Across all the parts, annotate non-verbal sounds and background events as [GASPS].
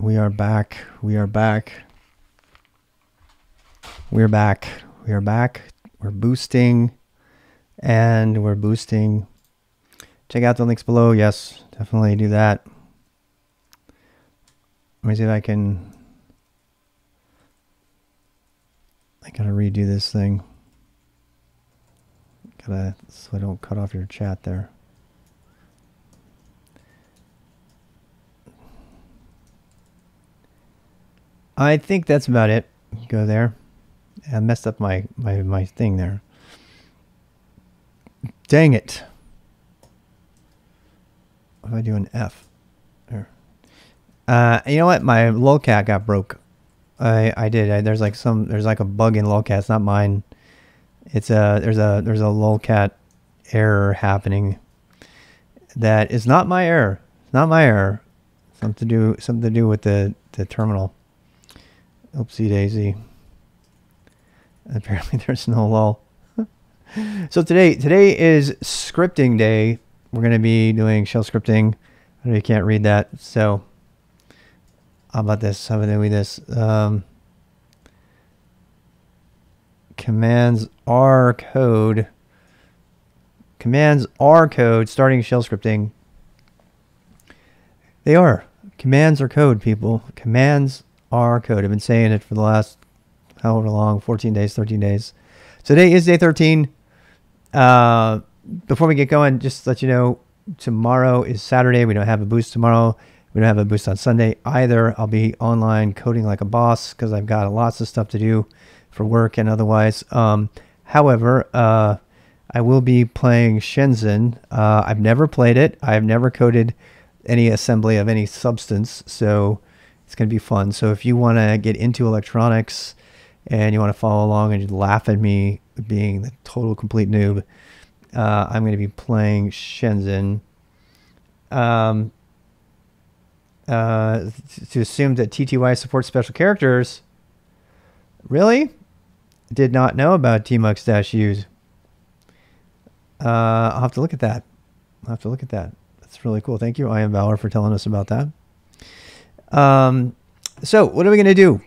We are back. We are back. We're back. We are back. We're boosting. And we're boosting. Check out the links below. Yes, definitely do that. Let me see if I can. I gotta redo this thing. Gotta, so I don't cut off your chat there. I think that's about it. Go there. I messed up my, my, my thing there. Dang it. If I do an F? There. Uh, you know what? My lolcat got broke. I I did. I, there's like some. There's like a bug in lolcat. It's not mine. It's a there's a there's a lolcat error happening. That is not my error. It's not my error. Something to do something to do with the the terminal. Oopsie daisy. Apparently [LAUGHS] there's no lull. [LAUGHS] so today today is scripting day. We're gonna be doing shell scripting. I can't read that, so how about this? How about we this? Um, commands R code. Commands R code starting shell scripting. They are. Commands are code, people. Commands are code. I've been saying it for the last however long, 14 days, 13 days. Today is day 13. Uh, before we get going, just let you know, tomorrow is Saturday. We don't have a boost tomorrow. We don't have a boost on Sunday either. I'll be online coding like a boss because I've got lots of stuff to do for work and otherwise. Um, however, uh, I will be playing Shenzhen. Uh, I've never played it. I've never coded any assembly of any substance, so it's going to be fun. So if you want to get into electronics and you want to follow along and you laugh at me being the total complete noob, uh, I'm going to be playing Shenzhen. Um, uh, to assume that TTY supports special characters. Really? Did not know about tmux-use. Uh, I'll have to look at that. I'll have to look at that. That's really cool. Thank you, I am Valor, for telling us about that. Um, so, what are we going to [LAUGHS] do?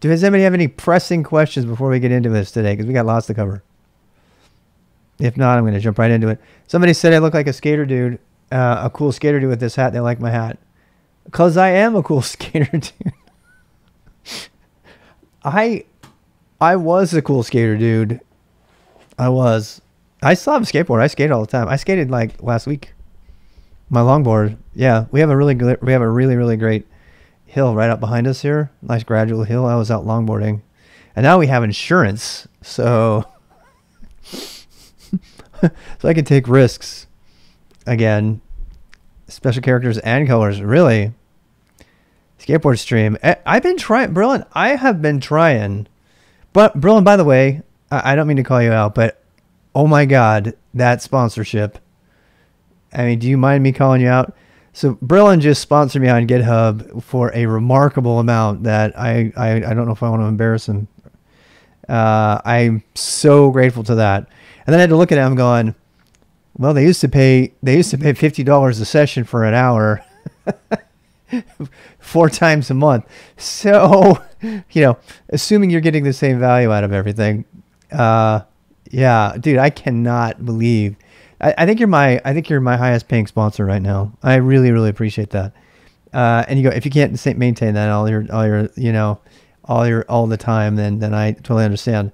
Does anybody have any pressing questions before we get into this today? Because we got lots to cover. If not, I'm going to jump right into it. Somebody said I look like a skater dude, uh, a cool skater dude with this hat. They like my hat. Because I am a cool [LAUGHS] skater dude. I I was a cool skater dude. I was. I still have a skateboard. I skate all the time. I skated like last week. My longboard. Yeah, we have a really good. We have a really really great hill right up behind us here. Nice gradual hill. I was out longboarding, and now we have insurance, so [LAUGHS] so I can take risks again. Special characters and colors, really. Skateboard stream. Eh, I've been trying, Berlin. I have been trying, but Berlin. By the way, I don't mean to call you out, but oh my god, that sponsorship. I mean, do you mind me calling you out? So Berlin just sponsored me on GitHub for a remarkable amount that I I, I don't know if I want to embarrass him. Uh, I'm so grateful to that. And then I had to look at him going, well, they used to pay they used to pay fifty dollars a session for an hour. [LAUGHS] four times a month. So, [LAUGHS] you know, assuming you're getting the same value out of everything, uh, yeah, dude, I cannot believe. I, I, think you're my I think you're my highest paying sponsor right now. I really really appreciate that. Uh, and you go if you can't maintain that all your all your you know all your all the time, then then I totally understand.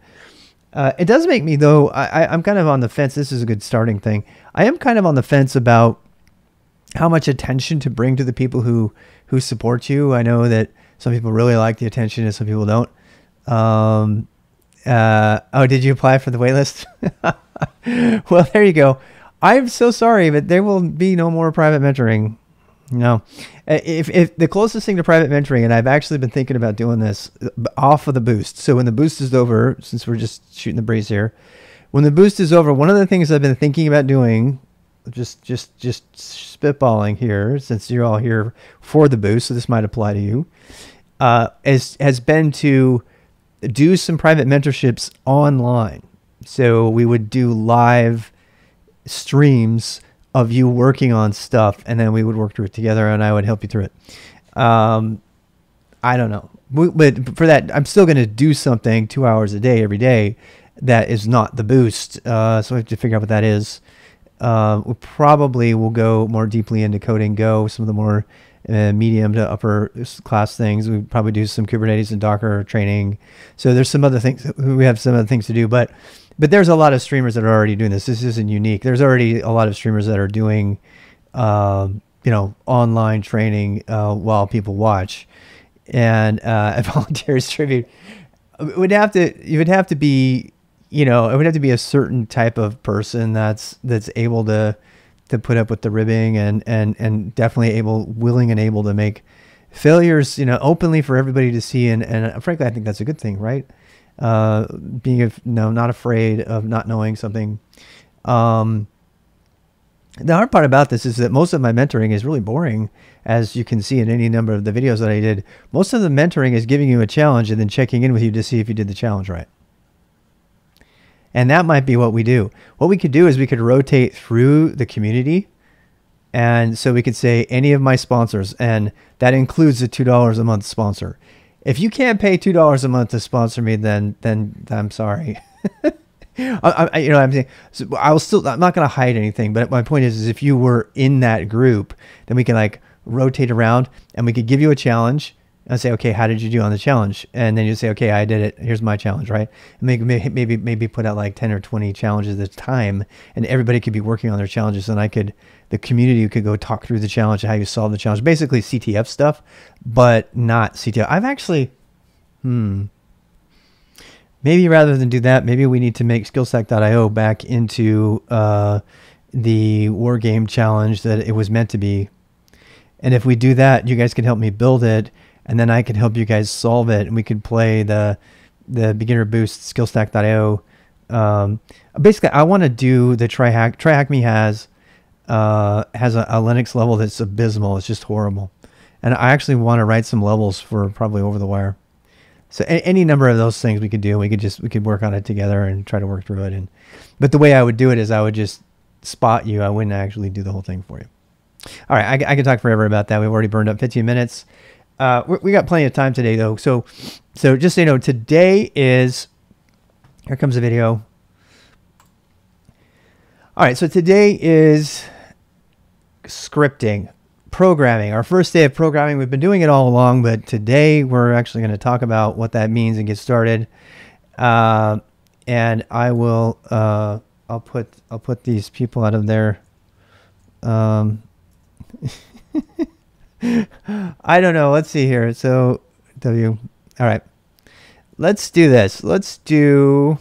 Uh, it does make me though. I, I'm kind of on the fence. This is a good starting thing. I am kind of on the fence about how much attention to bring to the people who who support you. I know that some people really like the attention and some people don't. Um, uh, oh, did you apply for the waitlist? [LAUGHS] well, there you go. I'm so sorry, but there will be no more private mentoring. No, if, if the closest thing to private mentoring, and I've actually been thinking about doing this off of the boost. So when the boost is over, since we're just shooting the breeze here, when the boost is over, one of the things I've been thinking about doing, just just just spitballing here, since you're all here for the boost, so this might apply to you, uh, has has been to do some private mentorships online. So we would do live streams of you working on stuff, and then we would work through it together, and I would help you through it. Um, I don't know, but for that, I'm still going to do something two hours a day every day that is not the boost. Uh, so I have to figure out what that is. Uh, we probably will go more deeply into coding Go, some of the more uh, medium to upper class things. We probably do some Kubernetes and Docker training. So there's some other things. We have some other things to do, but but there's a lot of streamers that are already doing this. This isn't unique. There's already a lot of streamers that are doing, uh, you know, online training uh, while people watch, and uh, [LAUGHS] volunteers tribute. It would have to. You would have to be. You know, it would have to be a certain type of person that's that's able to to put up with the ribbing and and and definitely able, willing and able to make failures, you know, openly for everybody to see. And and frankly, I think that's a good thing, right? Uh, being you know, not afraid of not knowing something. Um, the hard part about this is that most of my mentoring is really boring, as you can see in any number of the videos that I did. Most of the mentoring is giving you a challenge and then checking in with you to see if you did the challenge right. And that might be what we do. What we could do is we could rotate through the community. And so we could say any of my sponsors, and that includes the $2 a month sponsor if you can't pay two dollars a month to sponsor me, then then I'm sorry. [LAUGHS] I, I, you know, what I'm saying so I will still. I'm not going to hide anything, but my point is, is if you were in that group, then we can like rotate around, and we could give you a challenge and say, okay, how did you do on the challenge? And then you say, okay, I did it. Here's my challenge, right? And maybe maybe maybe put out like ten or twenty challenges at a time, and everybody could be working on their challenges, and I could the community could go talk through the challenge, how you solve the challenge, basically CTF stuff, but not CTF. I've actually, hmm, maybe rather than do that, maybe we need to make skillstack.io back into uh, the war game challenge that it was meant to be. And if we do that, you guys can help me build it, and then I can help you guys solve it, and we could play the the beginner boost skillstack.io. Um, basically, I want to do the try hack. TryHackMe has uh, has a, a, Linux level that's abysmal. It's just horrible. And I actually want to write some levels for probably over the wire. So a, any number of those things we could do. We could just we could work on it together and try to work through it. And but the way I would do it is I would just spot you. I wouldn't actually do the whole thing for you. All right, I, I could talk forever about that. We've already burned up 15 minutes. Uh, we, we got plenty of time today though. So so just so you know, today is here comes a video. All right, so today is scripting, programming. Our first day of programming, we've been doing it all along, but today we're actually going to talk about what that means and get started. Uh, and I will, uh, I'll put, I'll put these people out of there. Um, [LAUGHS] I don't know. Let's see here. So W, all right. Let's do this. Let's do.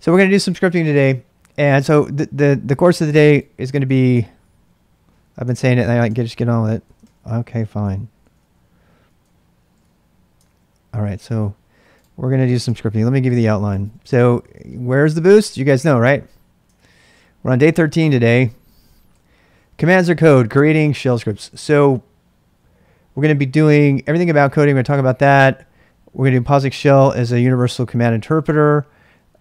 So we're going to do some scripting today. And so the, the, the course of the day is going to be, I've been saying it and I like, just get on with it. Okay, fine. All right, so we're going to do some scripting. Let me give you the outline. So where's the boost? You guys know, right? We're on day 13 today. Commands are code, creating shell scripts. So we're going to be doing everything about coding. We're going to talk about that. We're going to do POSIX shell as a universal command interpreter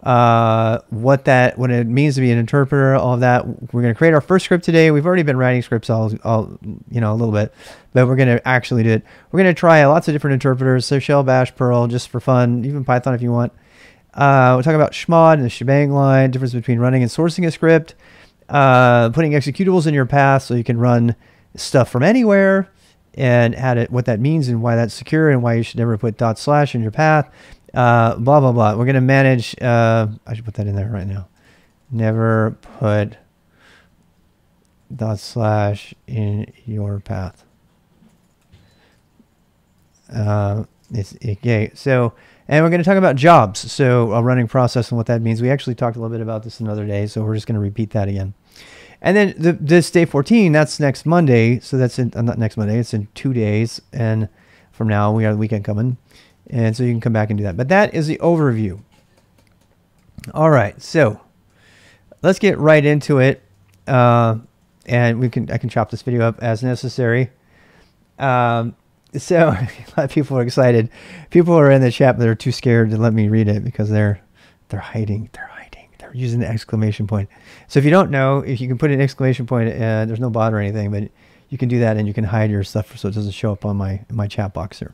what that what it means to be an interpreter, all of that. We're going to create our first script today. We've already been writing scripts all, all you know a little bit, but we're going to actually do it. We're going to try lots of different interpreters, so Shell, Bash, Perl, just for fun, even Python if you want. Uh, we'll talk about Chmod and the shebang line, difference between running and sourcing a script, uh, putting executables in your path so you can run stuff from anywhere, and add it what that means and why that's secure and why you should never put dot slash in your path uh, blah, blah, blah. We're going to manage, uh, I should put that in there right now. Never put dot slash in your path. Uh, it's okay. So, and we're going to talk about jobs. So a running process and what that means. We actually talked a little bit about this another day. So we're just going to repeat that again. And then the, this day 14, that's next Monday. So that's in, uh, not next Monday. It's in two days. And from now, we got the weekend coming. And so you can come back and do that. But that is the overview. All right, so let's get right into it. Uh, and we can I can chop this video up as necessary. Um, so [LAUGHS] a lot of people are excited. People are in the chat, but they're too scared to let me read it because they're they're hiding. They're hiding. They're using the exclamation point. So if you don't know, if you can put an exclamation point, uh, there's no bot or anything, but you can do that and you can hide your stuff so it doesn't show up on my my chat box here.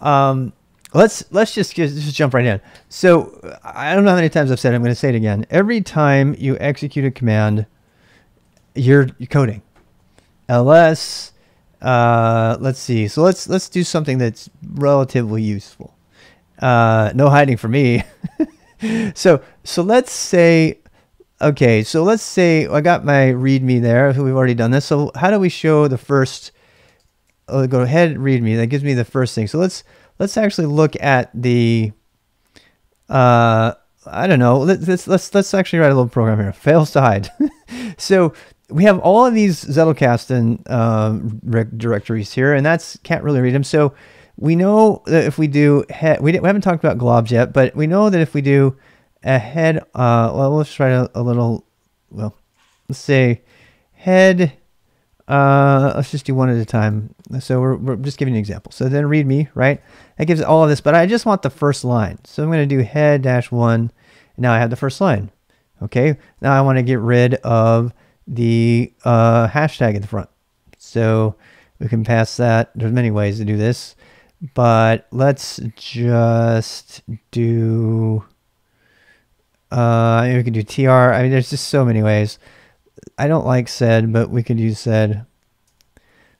Um, let's let's just, just jump right in. So I don't know how many times I've said it. I'm going to say it again. Every time you execute a command, you're, you're coding. ls. Uh, let's see. So let's let's do something that's relatively useful. Uh, no hiding for me. [LAUGHS] so so let's say okay. So let's say I got my README there. We've already done this. So how do we show the first? Oh, go ahead, README. That gives me the first thing. So let's let's actually look at the, uh, I don't know. Let's, let's, let's actually write a little program here. [LAUGHS] Fails to hide. [LAUGHS] so we have all of these Zettelkasten um, directories here, and that's can't really read them. So we know that if we do head, we, we haven't talked about globs yet, but we know that if we do a head, uh, well, let's try a, a little, well, let's say head uh, let's just do one at a time. So we're, we're just giving an example. So then read me, right? That gives all of this, but I just want the first line. So I'm going to do head dash one. Now I have the first line. Okay. Now I want to get rid of the uh, hashtag at the front. So we can pass that. There's many ways to do this, but let's just do, uh, we can do tr. I mean, there's just so many ways. I don't like sed, but we could use sed.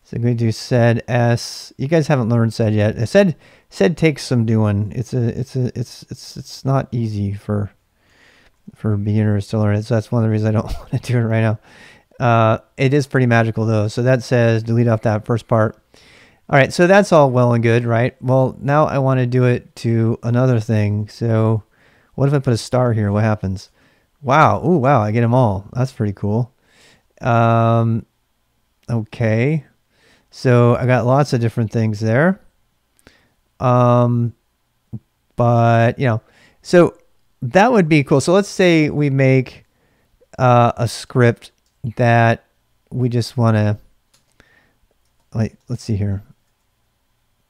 So to do sed s. You guys haven't learned sed yet. Sed sed takes some doing. It's a it's a it's it's it's not easy for for beginners to learn it. So that's one of the reasons I don't [LAUGHS] want to do it right now. Uh, it is pretty magical though. So that says delete off that first part. All right, so that's all well and good, right? Well, now I want to do it to another thing. So what if I put a star here? What happens? Wow. Oh, wow. I get them all. That's pretty cool. Um, okay. So I got lots of different things there. Um, but, you know, so that would be cool. So let's say we make uh, a script that we just want to, like, let's see here.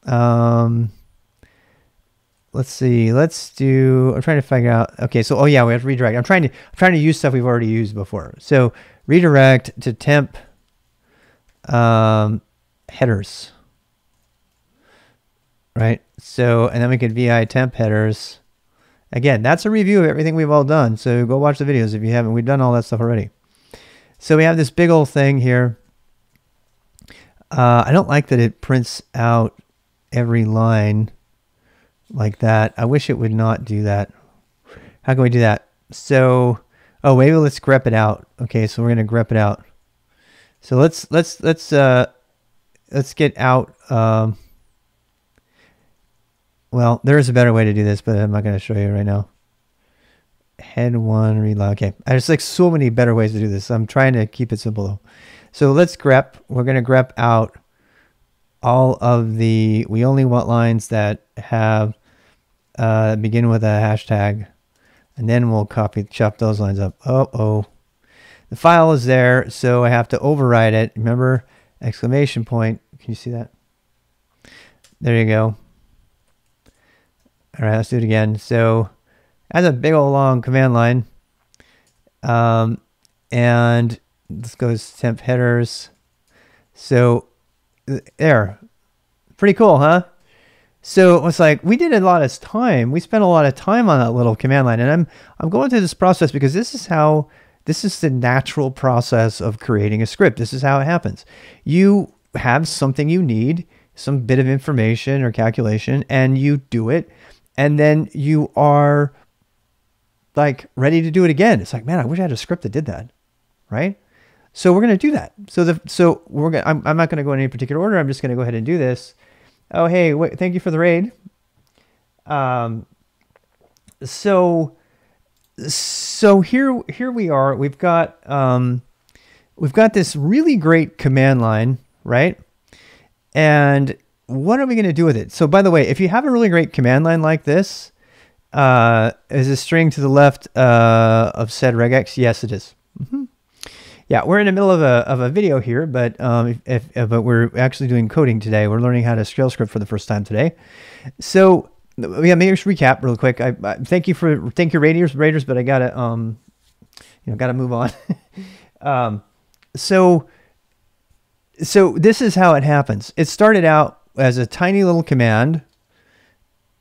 Um, let's see. Let's do. I'm trying to figure out. Okay, so oh yeah, we have to redirect. I'm trying to. I'm trying to use stuff we've already used before. So redirect to temp um, headers. Right. So, and then we can vi temp headers. Again, that's a review of everything we've all done. So go watch the videos if you haven't. We've done all that stuff already. So we have this big old thing here. Uh, I don't like that it prints out every line like that. I wish it would not do that. How can we do that? So Oh, maybe let's grep it out. Okay, so we're gonna grep it out. So let's let's let's uh let's get out. Um, well, there is a better way to do this, but I'm not gonna show you right now. Head one reload. Okay, there's like so many better ways to do this. I'm trying to keep it simple though. So let's grep. We're gonna grep out all of the. We only want lines that have uh, begin with a hashtag and then we'll copy, chop those lines up. Oh, oh. The file is there, so I have to override it. Remember, exclamation point. Can you see that? There you go. All right, let's do it again. So that's a big old long command line. Um, and this goes temp headers. So there, pretty cool, huh? So it was like we did a lot of time. We spent a lot of time on that little command line, and I'm I'm going through this process because this is how this is the natural process of creating a script. This is how it happens. You have something you need, some bit of information or calculation, and you do it, and then you are like ready to do it again. It's like, man, I wish I had a script that did that, right? So we're gonna do that. So the so we're gonna. I'm, I'm not gonna go in any particular order. I'm just gonna go ahead and do this. Oh, hey, wait, thank you for the raid. Um, so, so here, here we are. We've got, um, we've got this really great command line, right? And what are we going to do with it? So, by the way, if you have a really great command line like this, uh, is a string to the left uh, of sed regex? Yes, it is. Mm -hmm. Yeah, we're in the middle of a, of a video here, but um, if, if, but we're actually doing coding today. We're learning how to scale script for the first time today. So yeah, maybe just recap real quick. I, I, thank you for thank you raiders raiders, but I gotta um you know, got to move on. [LAUGHS] um, so, so this is how it happens. It started out as a tiny little command,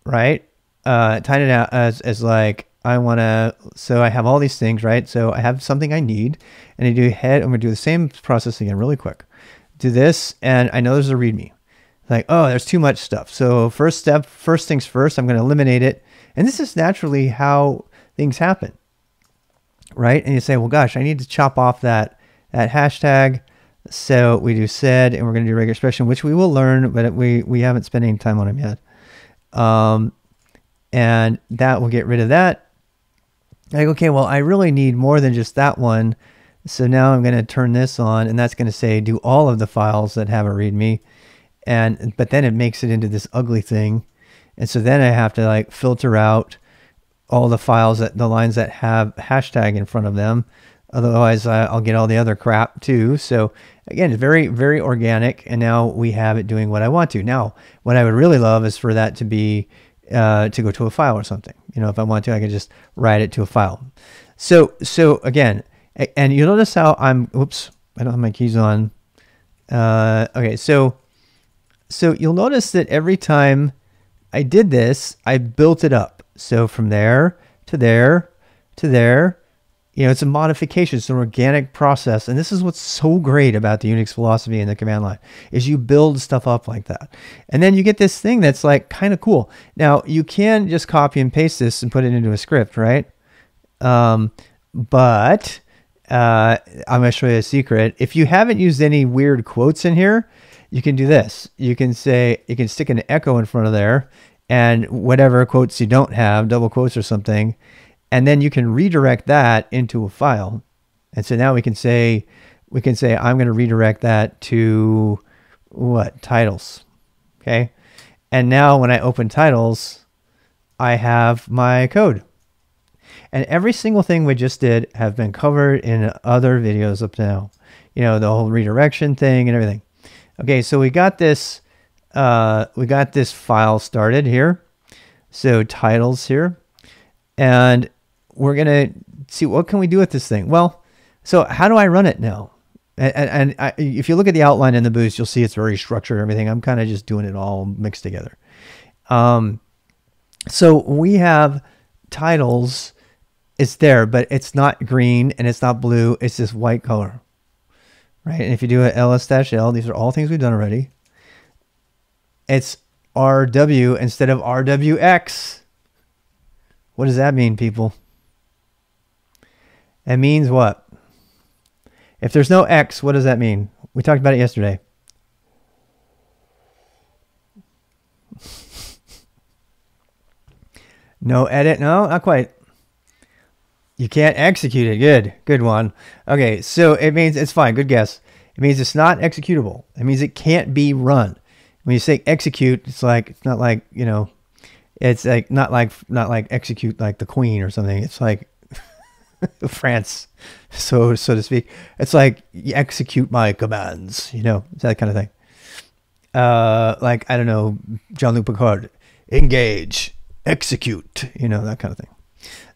right? Uh, tiny out as, as like, I want to, so I have all these things, right? So I have something I need and I do head, I'm going to do the same process again really quick. Do this, and I know there's a README. Like, oh, there's too much stuff. So first step, first things first, I'm going to eliminate it. And this is naturally how things happen, right? And you say, well, gosh, I need to chop off that, that hashtag. So we do sed, and we're going to do regular expression, which we will learn, but we, we haven't spent any time on them yet. Um, and that will get rid of that. Like, okay, well, I really need more than just that one. So now I'm going to turn this on, and that's going to say do all of the files that have a README. And but then it makes it into this ugly thing, and so then I have to like filter out all the files that the lines that have hashtag in front of them. Otherwise, I'll get all the other crap too. So again, it's very, very organic. And now we have it doing what I want to. Now, what I would really love is for that to be uh, to go to a file or something. You know, if I want to, I can just write it to a file. So, so again, and you'll notice how I'm, oops, I don't have my keys on. Uh, okay, so, so you'll notice that every time I did this, I built it up. So from there to there to there, you know, it's a modification. It's an organic process. And this is what's so great about the Unix philosophy and the command line is you build stuff up like that. And then you get this thing that's like kind of cool. Now you can just copy and paste this and put it into a script, right? Um, but uh, I'm going to show you a secret. If you haven't used any weird quotes in here, you can do this. You can say, you can stick an echo in front of there and whatever quotes you don't have, double quotes or something, and then you can redirect that into a file. And so now we can say, we can say, I'm going to redirect that to what? Titles. Okay. And now when I open titles, I have my code. And every single thing we just did have been covered in other videos up to now. You know, the whole redirection thing and everything. Okay, so we got this uh, we got this file started here. So titles here. And we're going to see what can we do with this thing. Well, so how do I run it now? And, and I, if you look at the outline in the boost, you'll see it's very structured and everything. I'm kind of just doing it all mixed together. Um, so we have titles. It's there, but it's not green and it's not blue. It's this white color, right? And if you do a ls-l, these are all things we've done already. It's RW instead of RWX. What does that mean, people? It means what? If there's no X, what does that mean? We talked about it yesterday. no edit? No, not quite. You can't execute it. Good. Good one. Okay, so it means it's fine. Good guess. It means it's not executable. It means it can't be run. When you say execute, it's like it's not like, you know, it's like not like not like execute like the queen or something. It's like [LAUGHS] France, so so to speak. It's like execute my commands, you know, that kind of thing. Uh, like I don't know, Jean-Luc Picard, engage, execute, you know, that kind of thing.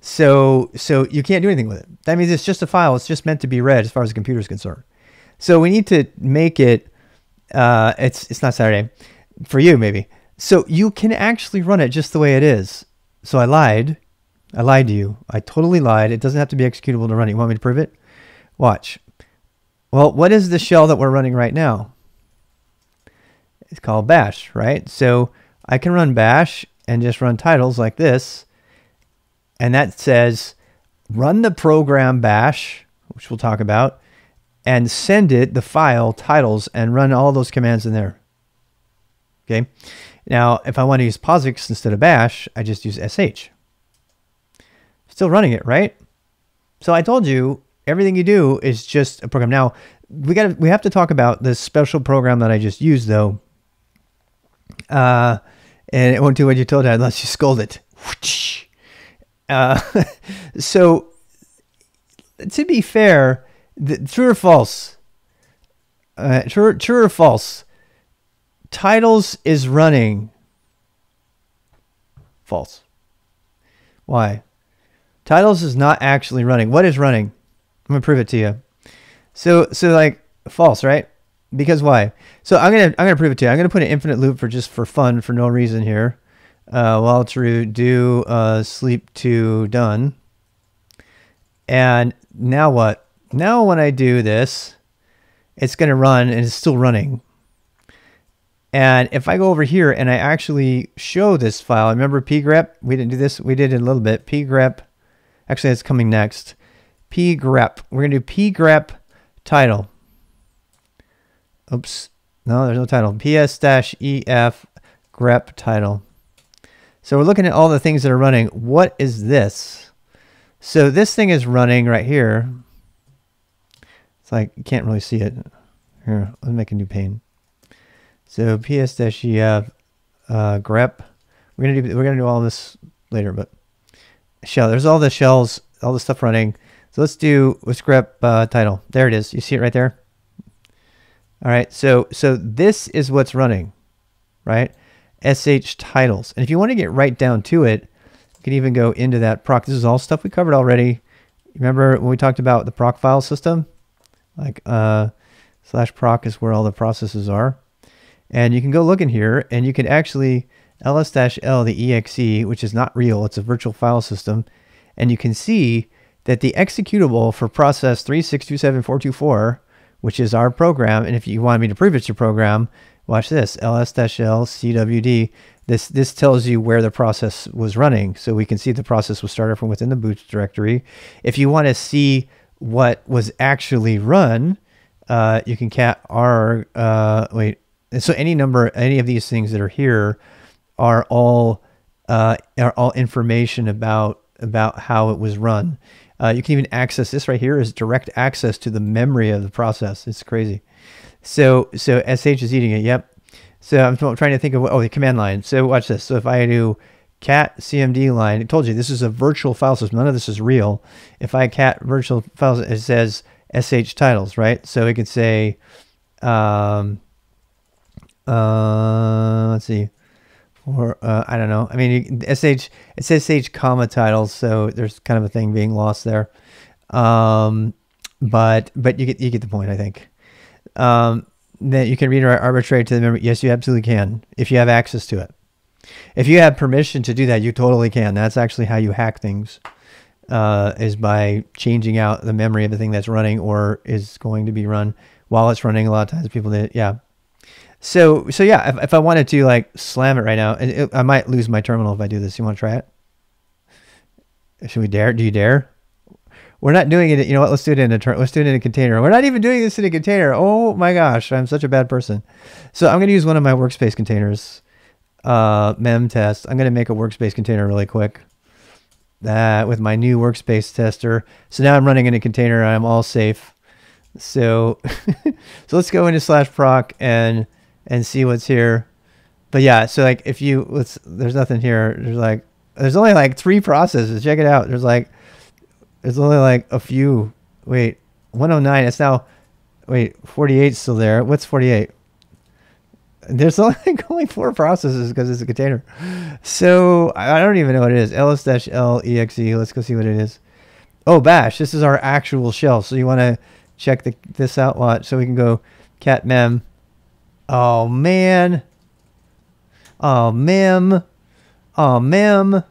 So so you can't do anything with it. That means it's just a file. It's just meant to be read as far as the computer is concerned. So we need to make it. Uh, it's it's not Saturday for you maybe. So you can actually run it just the way it is. So I lied I lied to you. I totally lied. It doesn't have to be executable to run it. You want me to prove it? Watch. Well, what is the shell that we're running right now? It's called bash, right? So I can run bash and just run titles like this. And that says run the program bash, which we'll talk about, and send it the file titles and run all those commands in there. Okay. Now, if I want to use POSIX instead of bash, I just use sh still running it, right? So I told you everything you do is just a program. Now we got we have to talk about this special program that I just used though. Uh, and it won't do what you told it unless you scold it. [LAUGHS] Uh, [LAUGHS] so to be fair, the, true or false? Uh, true, true or false? Titles is running. False. Why? Titles is not actually running. What is running? I'm gonna prove it to you. So so like false, right? Because why? So I'm gonna I'm gonna prove it to you. I'm gonna put an infinite loop for just for fun for no reason here. Uh, while true, do uh, sleep to done. And now what? Now when I do this, it's gonna run and it's still running. And if I go over here and I actually show this file, remember pgrep? We didn't do this. We did it a little bit. pgrep. Actually, it's coming next. pgrep. We're gonna do pgrep title. Oops. No, there's no title. ps-ef grep title. So we're looking at all the things that are running. What is this? So this thing is running right here. It's like you can't really see it. Here, let's make a new pane. So ps-ef uh, grep. We're gonna do we're gonna do all this later, but shell. There's all the shells, all the stuff running. So let's do a script uh, title. There it is. You see it right there. All right, so so this is what's running, right? SH titles. And if you want to get right down to it, you can even go into that proc. This is all stuff we covered already. Remember when we talked about the proc file system? Like uh, slash proc is where all the processes are. And you can go look in here and you can actually ls-l, the exe, which is not real, it's a virtual file system. And you can see that the executable for process 3627424 which is our program. And if you want me to prove it's your program, watch this, ls-l cwd. This, this tells you where the process was running. So we can see the process was started from within the boot directory. If you want to see what was actually run, uh, you can cat r, uh, wait, so any number, any of these things that are here are all, uh, are all information about, about how it was run. Uh, you can even access this right here is direct access to the memory of the process. It's crazy. So so sh is eating it. Yep. So I'm trying to think of oh the command line. So watch this. So if I do cat cmd line, it told you this is a virtual file system. None of this is real. If I cat virtual files, it says sh titles, right? So it could say, um, uh, let's see, or uh, I don't know. I mean, sh it says sh comma titles, so there's kind of a thing being lost there. Um, but but you get you get the point, I think. Um, that you can read or arbitrate to the memory. Yes, you absolutely can if you have access to it. If you have permission to do that, you totally can. That's actually how you hack things. Uh, is by changing out the memory of the thing that's running or is going to be run while it's running. A lot of times people did, yeah, so so yeah, if, if I wanted to like slam it right now, and it, I might lose my terminal if I do this. You want to try it? Should we dare? Do you dare? We're not doing it. You know what? Let's do it in a let's do it in a container. We're not even doing this in a container. Oh my gosh, I'm such a bad person. So I'm going to use one of my workspace containers. Uh, mem test. I'm going to make a workspace container really quick. That with my new workspace tester. So now I'm running in a container. I'm all safe. So [LAUGHS] so let's go into slash proc and and see what's here. But yeah, so like if you let's there's nothing here. There's like there's only like three processes. Check it out. There's like there's only like a few. Wait, 109. It's now wait 48 still there. What's 48? There's [LAUGHS] only like only four processes because it's a container. So I don't even know what it is. ls-l exe. Let's go see what it is. Oh, bash. This is our actual shell. So you want to check the, this out. Watch. So we can go cat mem Oh, man. Oh, mem. Oh, mem.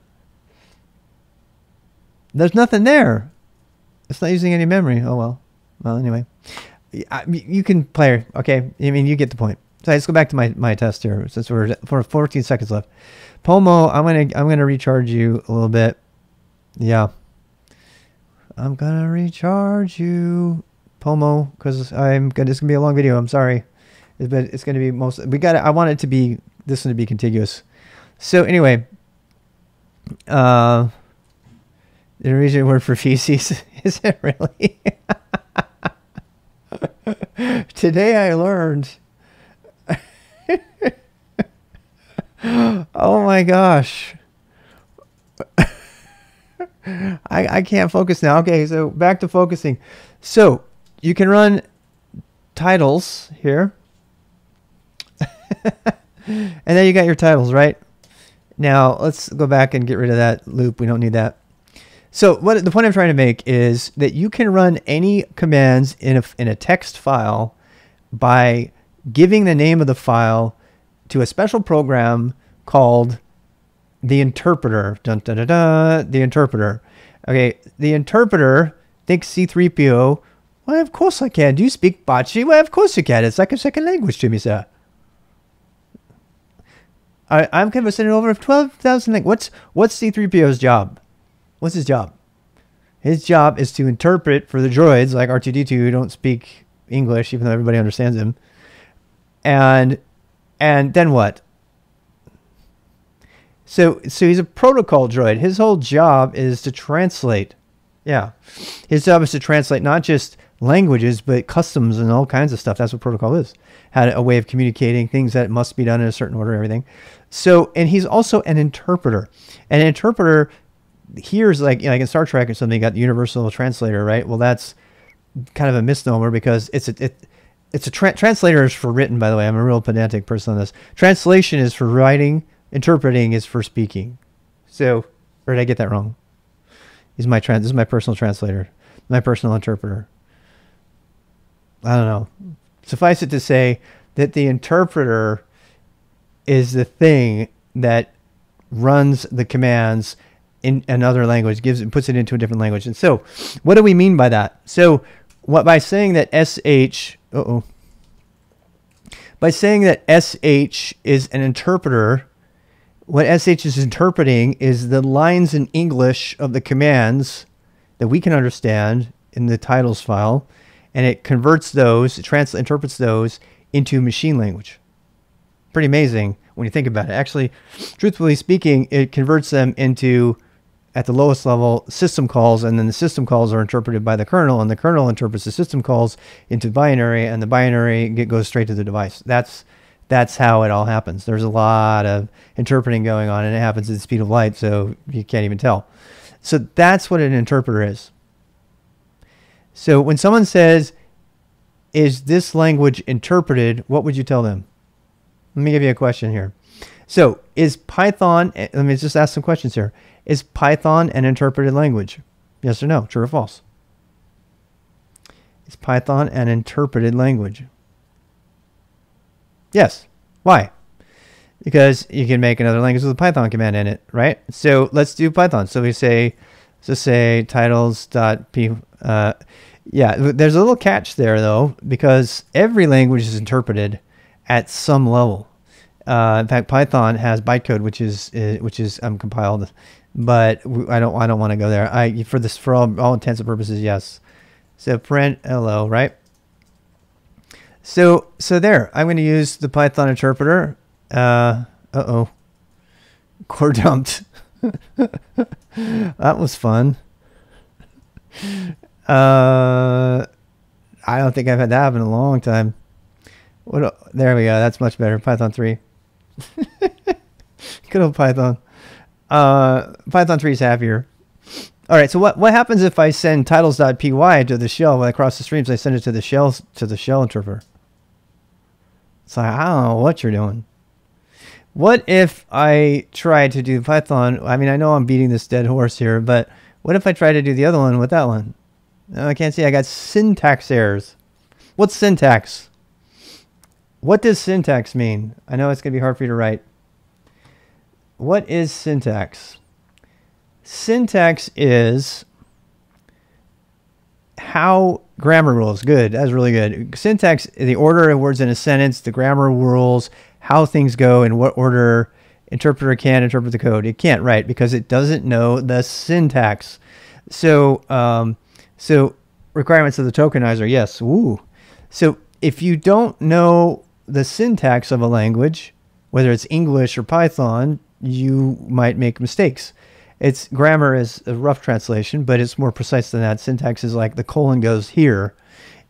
There's nothing there. It's not using any memory. Oh, well. Well, anyway. You can play. Okay. I mean, you get the point. So let's go back to my, my test here since we're for 14 seconds left. Pomo, I'm gonna I'm gonna recharge you a little bit. Yeah. I'm gonna recharge you, Pomo, because I'm gonna. This gonna be a long video. I'm sorry but it's going to be most. We got. I want it to be this one to be contiguous. So anyway, uh, the Norwegian word for feces [LAUGHS] is it really? [LAUGHS] Today I learned. [LAUGHS] oh my gosh. I, I can't focus now. Okay, so back to focusing. So you can run titles here [LAUGHS] and then you got your titles, right? Now let's go back and get rid of that loop. We don't need that. So what the point I'm trying to make is that you can run any commands in a in a text file by giving the name of the file to a special program called the interpreter. Dun, dun, dun, dun, the interpreter. Okay, the interpreter thinks C3PO. Well, of course I can. Do you speak Bocce? Well, of course you can. It's like a second language to me, sir. I, I'm conversing over 12,000 languages. What's, what's C3PO's job? What's his job? His job is to interpret for the droids like R2D2 who don't speak English, even though everybody understands him. And and then what? So so he's a protocol droid. His whole job is to translate. Yeah. His job is to translate not just languages, but customs and all kinds of stuff. That's what protocol is. Had a way of communicating things that must be done in a certain order, everything. So, and he's also an interpreter. An interpreter here's like, you know, like in Star Trek or something, you got the universal translator, right? Well, that's kind of a misnomer because it's a, it, it's a tra- translator is for written, by the way. I'm a real pedantic person on this. Translation is for writing. Interpreting is for speaking. So, or did I get that wrong? He's my trans. This is my personal translator, my personal interpreter. I don't know. Suffice it to say that the interpreter is the thing that runs the commands in another language, gives it, puts it into a different language. And so, what do we mean by that? So, what by saying that sh, oh, by saying that sh is an interpreter, what sh is interpreting is the lines in English of the commands that we can understand in the titles file, and it converts those, it trans- interprets those into machine language. Pretty amazing when you think about it. Actually, truthfully speaking, it converts them into at the lowest level system calls, and then the system calls are interpreted by the kernel, and the kernel interprets the system calls into binary, and the binary goes straight to the device. That's that's how it all happens. There's a lot of interpreting going on, and it happens at the speed of light, so you can't even tell. So that's what an interpreter is. So when someone says, "Is this language interpreted?" What would you tell them? Let me give you a question here. So is Python? Eh, let me just ask some questions here. Is Python an interpreted language? Yes or no? True or false? Is Python an interpreted language? Yes. Why? Because you can make another language with a Python command in it, right? So let's do Python. So we say, so say titles.p. Uh, yeah, there's a little catch there though, because every language is interpreted at some level. Uh, in fact, Python has bytecode, which is uh, which is um, compiled but I don't I don't want to go there. I for this for all, all intents and purposes, yes. So print hello, right? So so there, I'm going to use the Python interpreter. Uh oh, core dumped. [LAUGHS] that was fun. Uh, I don't think I've had that happen in a long time. What? There we go. That's much better. Python three. [LAUGHS] Good old Python. Uh, Python 3 is happier. All right, so what, what happens if I send titles.py to the shell when I cross the streams? I send it to the shell to the shell interpreter. It's like I don't know what you're doing. What if I try to do Python? I mean, I know I'm beating this dead horse here, but what if I try to do the other one with that one? No, I can't see. I got syntax errors. What's syntax? What does syntax mean? I know it's going to be hard for you to write what is syntax? Syntax is how grammar rules. Good. That's really good. Syntax, the order of words in a sentence, the grammar rules, how things go, in what order interpreter can interpret the code. It can't, right? Because it doesn't know the syntax. So, um, so requirements of the tokenizer, yes. Woo. So if you don't know the syntax of a language, whether it's English or Python, you might make mistakes. It's grammar is a rough translation, but it's more precise than that. Syntax is like the colon goes here,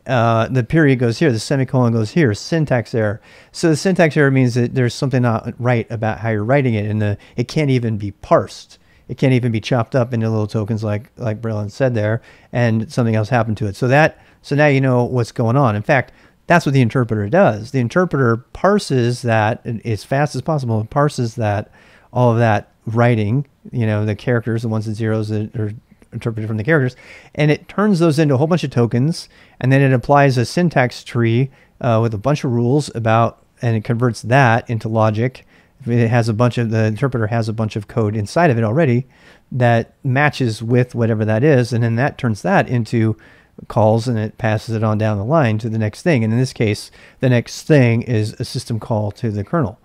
uh, the period goes here, the semicolon goes here. Syntax error. So the syntax error means that there's something not right about how you're writing it, and the it can't even be parsed. It can't even be chopped up into little tokens like like Brilliant said there, and something else happened to it. So that so now you know what's going on. In fact, that's what the interpreter does. The interpreter parses that as fast as possible. Parses that all of that writing, you know, the characters, the ones and zeros that are interpreted from the characters, and it turns those into a whole bunch of tokens, and then it applies a syntax tree uh, with a bunch of rules about, and it converts that into logic. It has a bunch of the interpreter has a bunch of code inside of it already that matches with whatever that is, and then that turns that into calls and it passes it on down the line to the next thing. And in this case, the next thing is a system call to the kernel.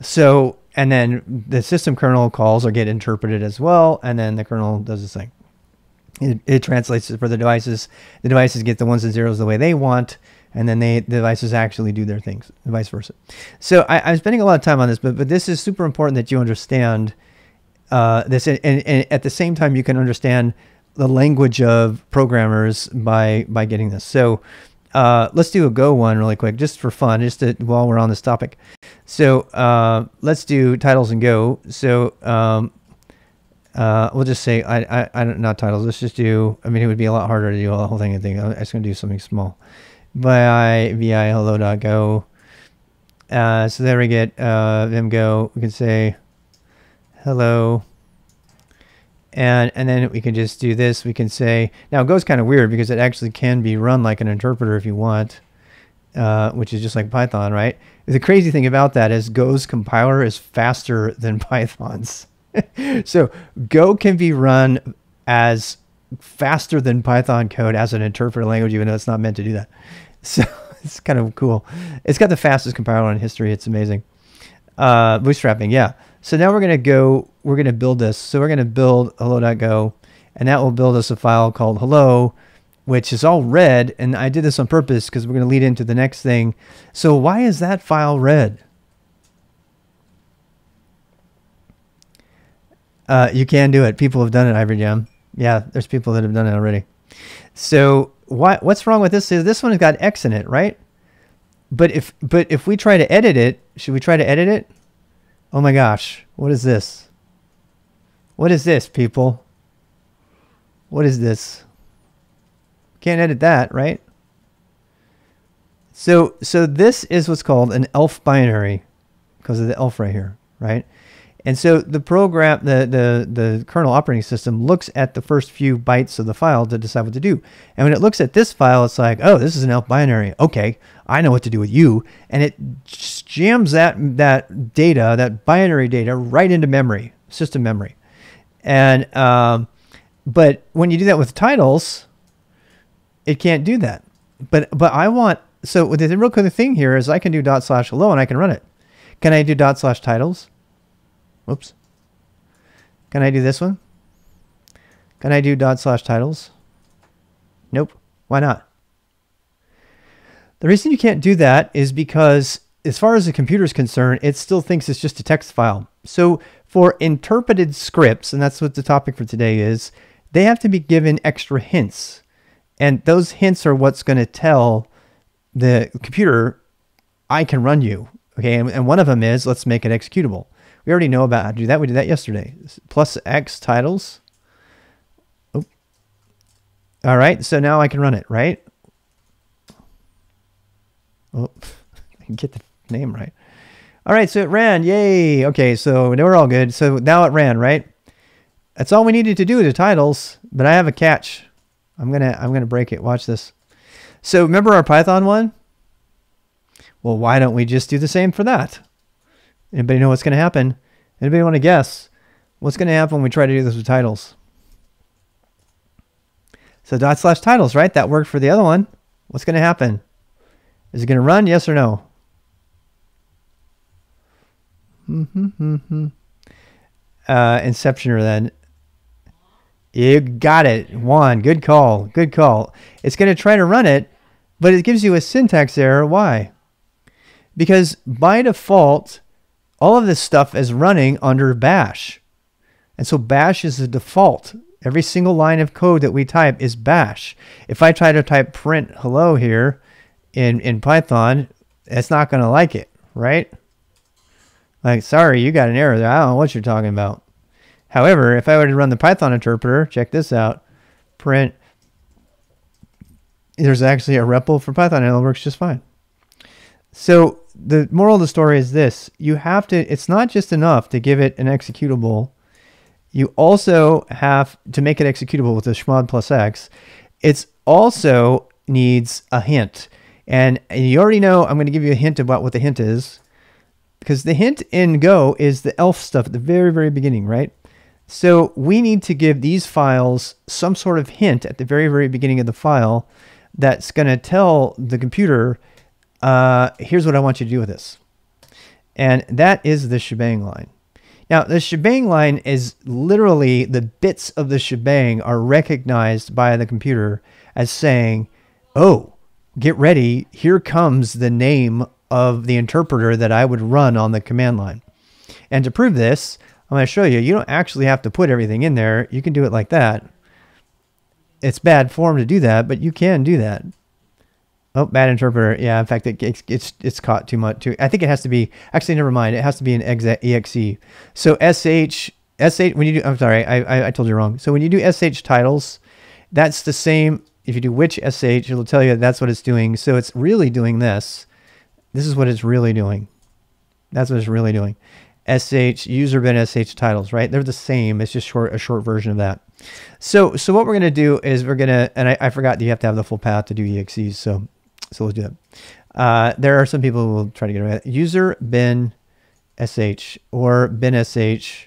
So, and then the system kernel calls are get interpreted as well, and then the kernel does this thing. It, it translates it for the devices. The devices get the ones and zeros the way they want, and then they the devices actually do their things, vice versa. So I, am spending a lot of time on this, but but this is super important that you understand uh, this, and, and, at the same time you can understand the language of programmers by by getting this. So uh, let's do a Go one really quick, just for fun, just to, while we're on this topic. So uh, let's do titles and Go. So um, uh, we'll just say I, I I don't not titles. Let's just do. I mean, it would be a lot harder to do the whole thing. I think I'm just gonna do something small. Vi vi hello dot go. Uh, so there we get uh, go. We can say hello and and then we can just do this. We can say now it goes kind of weird because it actually can be run like an interpreter if you want, uh, which is just like Python, right? The crazy thing about that is Go's compiler is faster [LAUGHS] than Python's. [LAUGHS] so Go can be run as faster than Python code as an interpreter language, even though it's not meant to do that. So [LAUGHS] it's kind of cool. It's got the fastest compiler in history. It's amazing. Uh, bootstrapping, yeah. So now we're going to go, we're going to build this. So we're going to build hello.go, and that will build us a file called hello, which is all red. And I did this on purpose because we're going to lead into the next thing. So why is that file red? Uh, you can do it. People have done it, Ivory Jam. Yeah, there's people that have done it already. So why, what's wrong with this is this one has got X in it, right? But if but if we try to edit it, should we try to edit it? Oh my gosh, what is this? What is this, people? What is this? Can't edit that, right? So, so this is what's called an ELF binary because of the ELF right here, right? And so the program, the, the, the kernel operating system looks at the first few bytes of the file to decide what to do. And when it looks at this file, it's like, oh, this is an ELF binary. Okay, I know what to do with you. And it jams that, that data, that binary data, right into memory, system memory. And, um, but when you do that with titles, it can't do that. But, but I want, so the real cool thing here is I can do dot slash hello and I can run it. Can I do dot slash titles? Whoops. Can I do this one? Can I do dot slash titles? Nope. Why not? The reason you can't do that is because as far as the computer is concerned, it still thinks it's just a text file. So for interpreted scripts, and that's what the topic for today is, they have to be given extra hints. And those hints are what's going to tell the computer, I can run you. Okay. And, and one of them is let's make it executable. We already know about how to do that. We did that yesterday. Plus X titles. Oh. All right, so now I can run it, right? Oh, [LAUGHS] I can get the name right. All right, so it ran. Yay. Okay, so now we're all good. So now it ran, right? That's all we needed to do the titles, but I have a catch. I'm gonna I'm gonna break it. Watch this. So remember our Python one? Well, why don't we just do the same for that? Anybody know what's going to happen? Anybody want to guess what's going to happen when we try to do this with titles? So dot slash titles, right? That worked for the other one. What's going to happen? Is it going to run? Yes or no? Mm-hmm, hmm Uh, Inceptioner then. You got it. One. Good call. Good call. It's going to try to run it, but it gives you a syntax error. Why? Because by default, all of this stuff is running under bash. And so bash is the default. Every single line of code that we type is bash. If I try to type print hello here in, in Python, it's not going to like it, right? Like, sorry, you got an error there. I don't know what you're talking about. However, if I were to run the Python interpreter, check this out. Print, there's actually a REPL for Python and it works just fine. So the moral of the story is this you have to it's not just enough to give it an executable You also have to make it executable with the chmod plus x. It's also needs a hint. And you already know I'm going to give you a hint about what the hint is because the hint in Go is the elf stuff at the very, very beginning, right? So we need to give these files some sort of hint at the very, very beginning of the file that's going to tell the computer, uh, here's what I want you to do with this. And that is the shebang line. Now, the shebang line is literally the bits of the shebang are recognized by the computer as saying, oh, get ready. Here comes the name of the interpreter that I would run on the command line. And to prove this, I'm going to show you, you don't actually have to put everything in there. You can do it like that. It's bad form to do that, but you can do that. Oh, bad interpreter. Yeah, in fact, it, it's, it's, it's caught too much. Too. I think it has to be, actually, never mind. It has to be an exe. So sh, sh, when you do, I'm sorry, I, I told you wrong. So when you do sh titles, that's the same. If you do which sh, it'll tell you that's what it's doing. So it's really doing this. This is what it's really doing. That's what it's really doing. sh, user bin sh titles, right? They're the same. It's just short, a short version of that. So, so what we're going to do is we're going to, and I, I forgot that you have to have the full path to do exes. So so let's do that. Uh, there are some people who will try to get it. User bin sh or bin sh.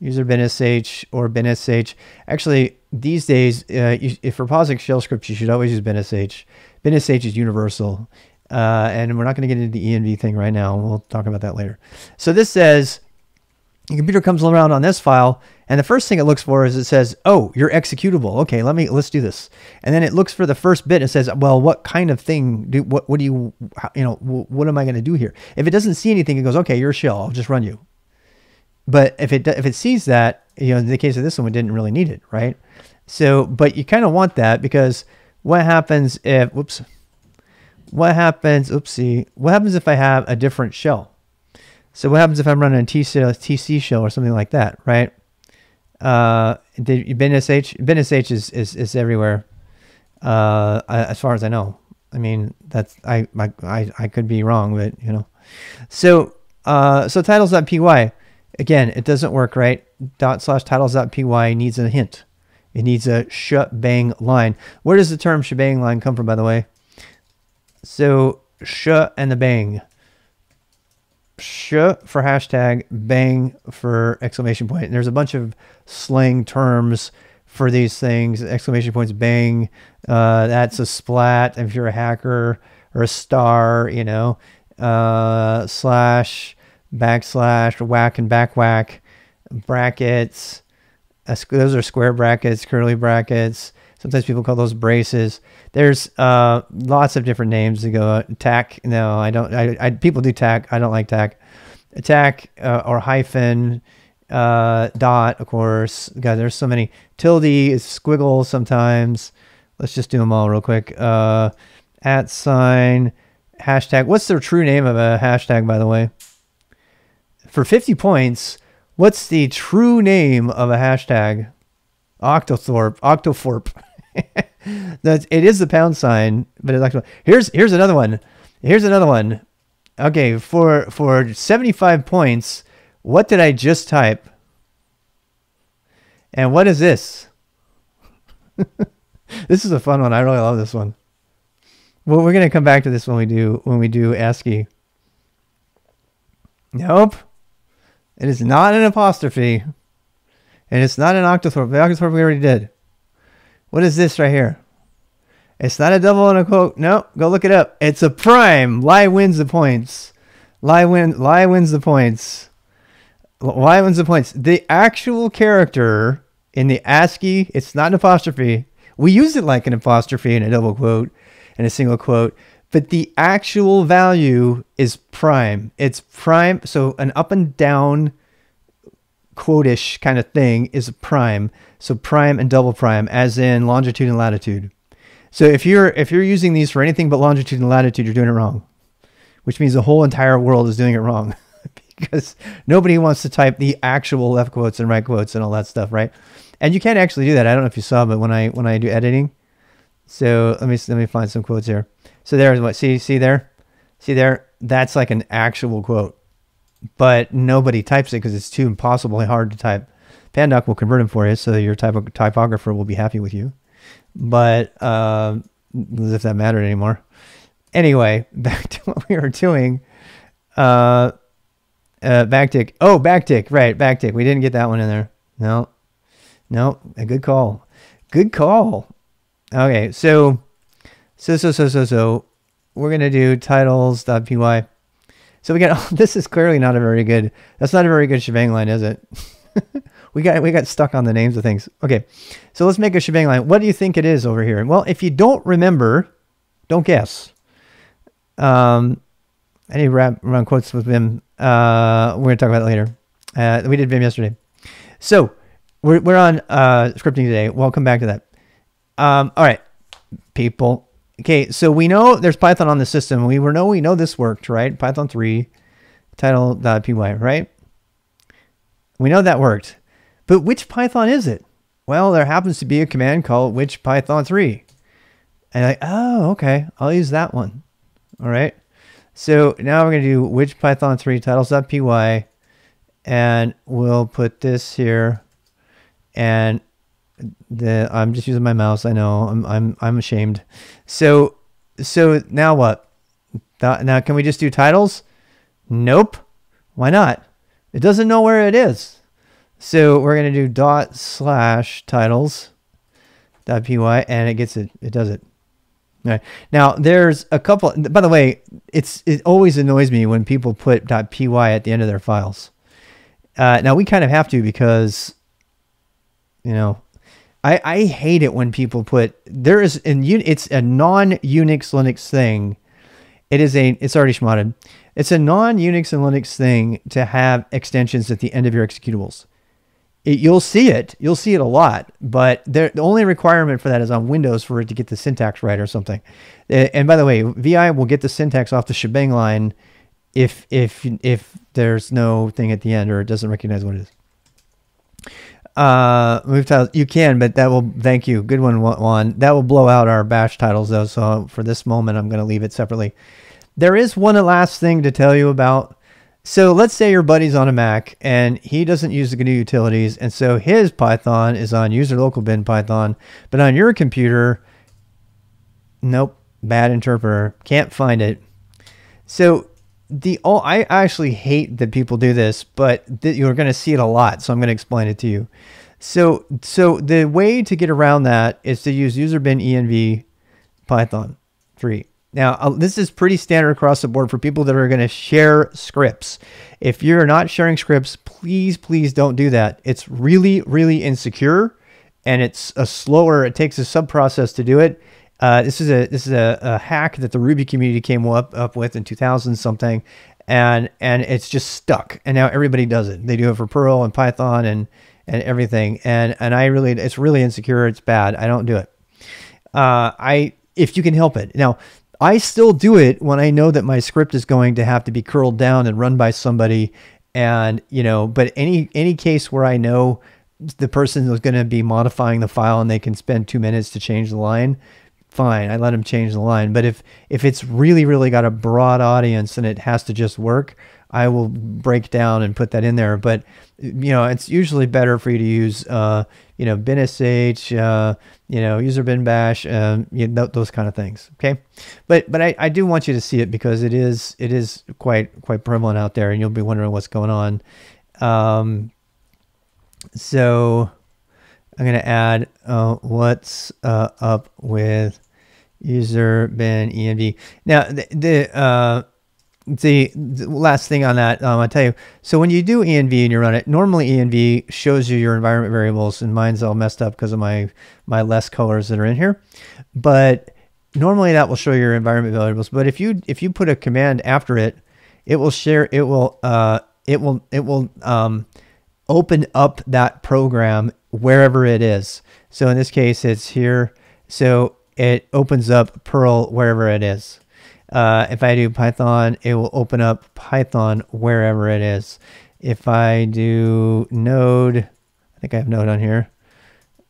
User bin sh or bin sh. Actually, these days, uh, you, if for POSIX shell scripts, you should always use bin sh. Bin sh is universal. Uh, and we're not going to get into the env thing right now. We'll talk about that later. So this says the computer comes around on this file and the first thing it looks for is it says, "Oh, you're executable." Okay, let me let's do this. And then it looks for the first bit and says, "Well, what kind of thing do what what do you you know what am I going to do here?" If it doesn't see anything, it goes, "Okay, you're a shell. I'll just run you." But if it if it sees that, you know, in the case of this one, we didn't really need it, right? So, but you kind of want that because what happens if whoops? What happens? Oopsie. What happens if I have a different shell? So what happens if I'm running a TC shell or something like that, right? Uh, did bin sh bin sh is, is is everywhere. Uh, as far as I know. I mean, that's I I I could be wrong, but you know. So uh, so titles.py again, it doesn't work right. Dot slash titles.py needs a hint. It needs a shebang line. Where does the term shebang line come from, by the way? So sh and the bang for hashtag, bang for exclamation point. And there's a bunch of slang terms for these things. Exclamation points, bang. Uh, that's a splat if you're a hacker or a star, you know. Uh, slash, backslash, whack and back whack, brackets. those are square brackets, curly brackets. Sometimes people call those braces. There's uh, lots of different names to go. Tack. No, I don't. I, I people do tack. I don't like tack. Attack uh, or hyphen. Uh, dot, of course. God, there's so many. Tilde is squiggle sometimes. Let's just do them all real quick. Uh, at sign. Hashtag. What's the true name of a hashtag, by the way? For 50 points, what's the true name of a hashtag? Octothorpe. Octothorpe. [LAUGHS] [LAUGHS] It is the pound sign, but it's actually here's here's another one. Here's another one. Okay, for for 75 points, what did I just type? And what is this? [LAUGHS] this is a fun one. I really love this one. Well, we're gonna come back to this when we do when we do ASCII. Nope. It is not an apostrophe. And it's not an octothorpe. The octothorpe we already did. What is this right here? It's not a double and a quote. No, go look it up. It's a prime. Lie wins the points. Lie win. Lie wins the points. Lie wins the points. The actual character in the ASCII, it's not an apostrophe. We use it like an apostrophe and a double quote and a single quote, but the actual value is prime. It's prime. So an up and down quotish kind of thing is a prime. So prime and double prime, as in longitude and latitude. So if you're if you're using these for anything but longitude and latitude, you're doing it wrong, which means the whole entire world is doing it wrong [LAUGHS] because nobody wants to type the actual left quotes and right quotes and all that stuff, right? And you can't actually do that. I don't know if you saw, but when I when I do editing, so let me let me find some quotes here. So there's what see see there, see there. That's like an actual quote. but nobody types it because it's too impossibly hard to type. Pandoc will convert them for you, so your typo- typographer will be happy with you. But uh, as if that mattered anymore. Anyway, [LAUGHS] back to what we were doing. Uh, uh, backtick. Oh, backtick. Right, backtick. We didn't get that one in there. No, no. A good call. Good call. Okay, so, so, so, so, so, so, we're gonna do titles.py. So we got. [LAUGHS] this is clearly not a very good. That's not a very good shebang line, is it? [LAUGHS] we got we got stuck on the names of things. Okay, so let's make a shebang line. What do you think it is over here? Well, if you don't remember, don't guess. Um, wrap around quotes with Vim. Uh, we're gonna talk about it later. Uh, we did Vim yesterday. So we're we're on uh, scripting today. Welcome back to that. Um, all right, people. Okay, so we know there's Python on the system. We were know we know this worked, right? Python 3 title.py, right? We know that worked. But which Python is it? Well, there happens to be a command called which Python 3. And like, oh, okay, I'll use that one. All right. So now we're going to do which Python 3 titles.py and we'll put this here and the I'm just using my mouse. I know I'm I'm I'm ashamed. So so now what? Now can we just do titles? Nope. Why not? It doesn't know where it is. So we're going to do dot slash titles dot py and it gets it. It does it. All right. Now there's a couple. By the way, it's it always annoys me when people put dot .py at the end of their files. Uh, now we kind of have to because, you know, I I hate it when people put there is in it's a non Unix Linux thing. It is a it's already schmotted. It's a non Unix and Linux thing to have extensions at the end of your executables. It, you'll see it. You'll see it a lot, but the only requirement for that is on Windows for it to get the syntax right or something. And by the way, VI will get the syntax off the shebang line if if if there's no thing at the end or it doesn't recognize what it is. Uh, move titles. You can, but that will. Thank you. Good one, Juan. That will blow out our bash titles though. So for this moment, I'm going to leave it separately. There is one last thing to tell you about so let's say your buddy's on a Mac and he doesn't use the GNU utilities, and so his Python is on user local bin Python, but on your computer, nope, bad interpreter, can't find it. So the oh, I actually hate that people do this, but you're going to see it a lot, so I'm going to explain it to you. So so the way to get around that is to use user bin env Python 3. Now, uh, this is pretty standard across the board for people that are going to share scripts. If you're not sharing scripts, please, please don't do that. It's really, really insecure and it's a slower, it takes a sub process to do it. Uh, this is a this is a, a, hack that the Ruby community came up, up with in 2000 something, and and it's just stuck. And now everybody does it. They do it for Perl and Python and and everything. And and I really, it's really insecure. It's bad. I don't do it. Uh, I if you can help it. Now I still do it when I know that my script is going to have to be curled down and run by somebody. And you know but any any case where I know the person is going to be modifying the file and they can spend 2 minutes to change the line fine I let them change the line. But if if it's really really got a broad audience and it has to just work I will break down and put that in there. But you know, it's usually better for you to use uh, you know binsh, uh, you know user bin bash, um, you know, those kind of things. Okay, but but I, I do want you to see it because it is it is quite quite prevalent out there, and you'll be wondering what's going on. Um, so I'm gonna add uh, what's uh, up with user bin env. Now the, the uh, the, the, last thing on that, um, I'll tell you. So when you do env and you run it, normally env shows you your environment variables, and mine's all messed up because of my my less colors that are in here. But normally that will show your environment variables. But if you if you put a command after it, it will share. It will uh it will it will um open up that program wherever it is. So in this case, it's here. So it opens up Perl wherever it is. Uh, if I do Python, it will open up Python wherever it is. If I do Node, I think I have Node on here,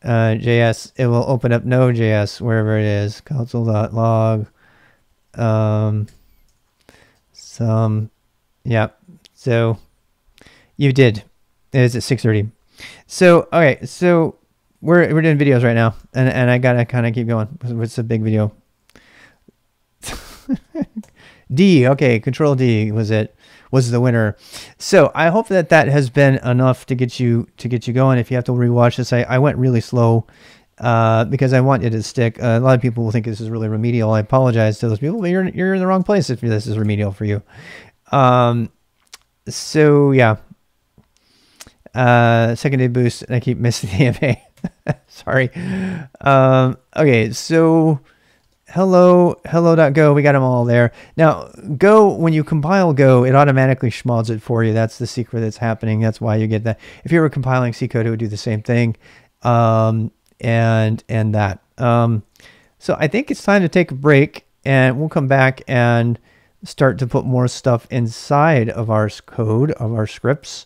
uh, JS, it will open up Node.js wherever it is. Console.log. Um, some, yeah. So you did. It is at 6:30. So okay, so we're we're doing videos right now, and and I gotta kind of keep going. What's a big video? [LAUGHS] D. Okay, Control D was it was the winner. So I hope that that has been enough to get you to get you going. If you have to rewatch this, I, I went really slow uh, because I want it to stick. Uh, a lot of people will think this is really remedial. I apologize to those people, but you're you're in the wrong place if this is remedial for you. Um, so yeah. Uh, second day boost, and I keep missing the MA. [LAUGHS] Sorry. Um, okay, so hello hello.go we got them all there. Now go when you compile go it automatically schmods it for you. That's the secret that's happening. That's why you get that. If you were compiling c code it would do the same thing um, and and that. Um, so i think it's time to take a break and we'll come back and start to put more stuff inside of our code of our scripts.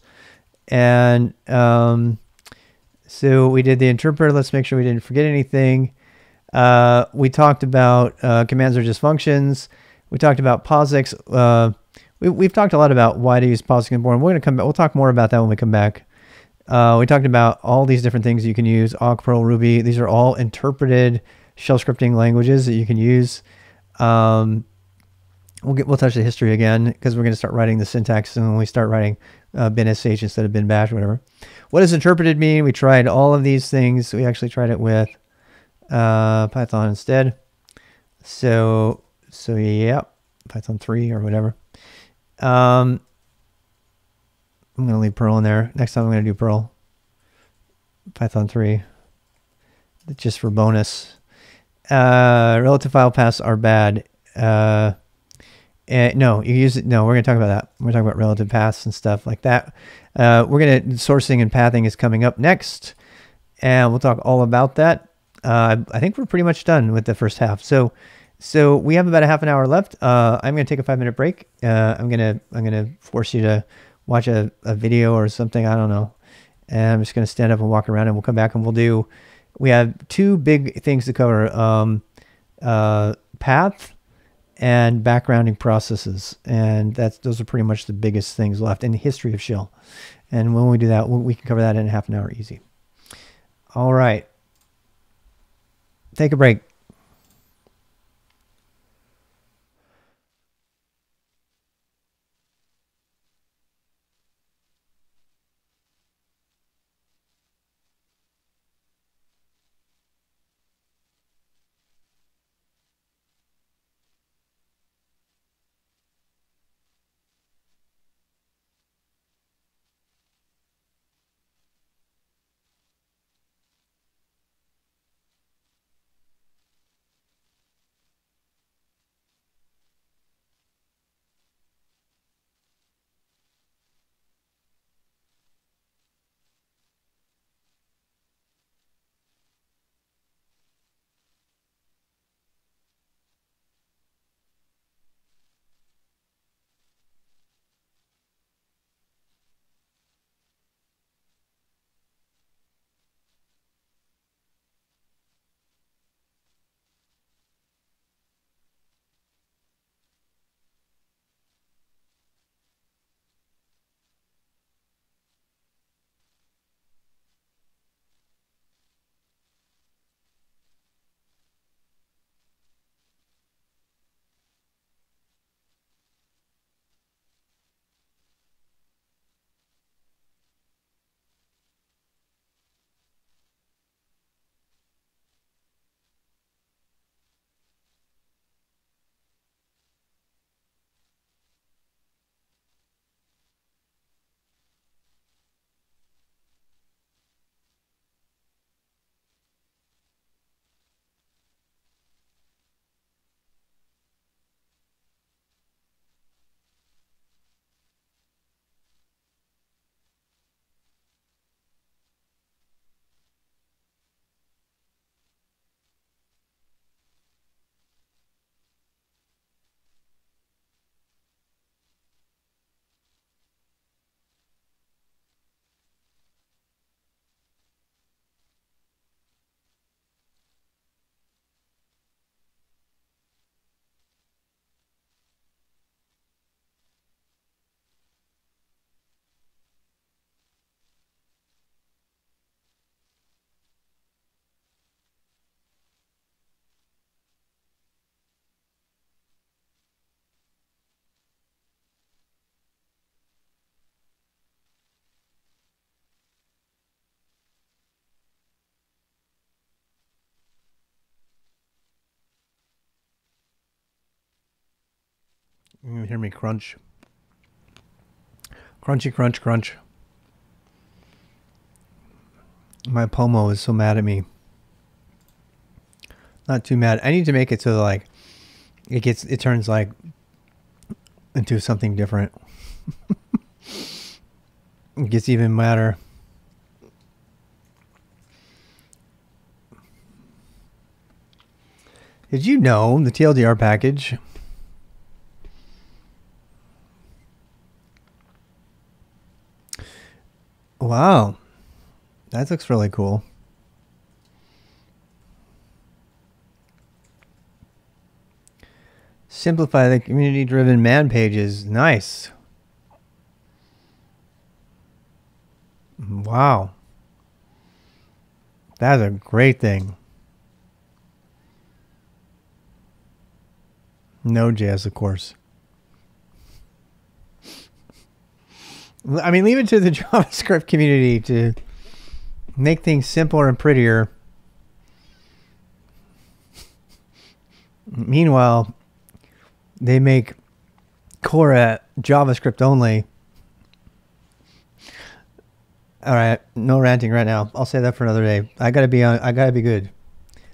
And um, so we did the interpreter. Let's make sure we didn't forget anything uh, we talked about uh, commands are just functions. We talked about POSIX. Uh, we, have talked a lot about why to use POSIX and Bourne. We're going to come back. We'll talk more about that when we come back. Uh, we talked about all these different things you can use, awk, Perl, Ruby. These are all interpreted shell scripting languages that you can use. Um, we'll get we'll touch the history again because we're going to start writing the syntax and when we start writing uh, bin sh instead of bin bash whatever. What does interpreted mean? We tried all of these things. We actually tried it with uh, Python instead. So, so yeah, Python 3 or whatever. Um, I'm going to leave Perl in there. Next time I'm going to do Perl. Python 3. Just for bonus. Uh, relative file paths are bad. Uh, and no, you use it. No, we're going to talk about that. We're talking about relative paths and stuff like that. Uh, we're going to, sourcing and pathing is coming up next. And we'll talk all about that uh, I think we're pretty much done with the first half. So, so we have about a half an hour left. Uh, I'm going to take a five minute break. Uh, I'm gonna I'm gonna force you to watch a, a video or something. I don't know. And I'm just going to stand up and walk around, and we'll come back and we'll do. We have two big things to cover: um, uh, path and backgrounding processes, and that's those are pretty much the biggest things left in the history of Shell. And when we do that, we can cover that in half an hour easy. All right take a break. You can hear me crunch. Crunchy crunch crunch. My Pomo is so mad at me. Not too mad. I need to make it so like it gets it turns like into something different. [LAUGHS] it gets even madder. Did you know the TLDR package? Wow. That looks really cool. Simplify the community driven man pages. Nice. Wow. That's a great thing. Node.js, of course. I mean, leave it to the [LAUGHS] JavaScript community to make things simpler and prettier. Meanwhile, they make Cora JavaScript only. All right, no ranting right now. I'll say that for another day. I gotta be on. I gotta be good.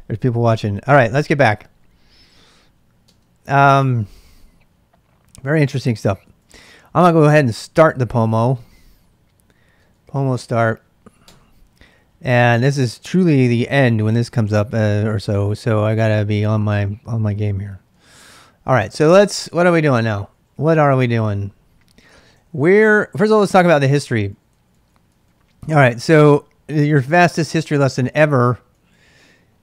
There's people watching. All right, let's get back. Um, very interesting stuff. I'm gonna go ahead and start the Pomo. Pomo start. And this is truly the end when this comes up uh, or so. So I gotta be on my on my game here. All right. So let's. What are we doing now? What are we doing? We're first of all let's talk about the history. All right. So your fastest history lesson ever.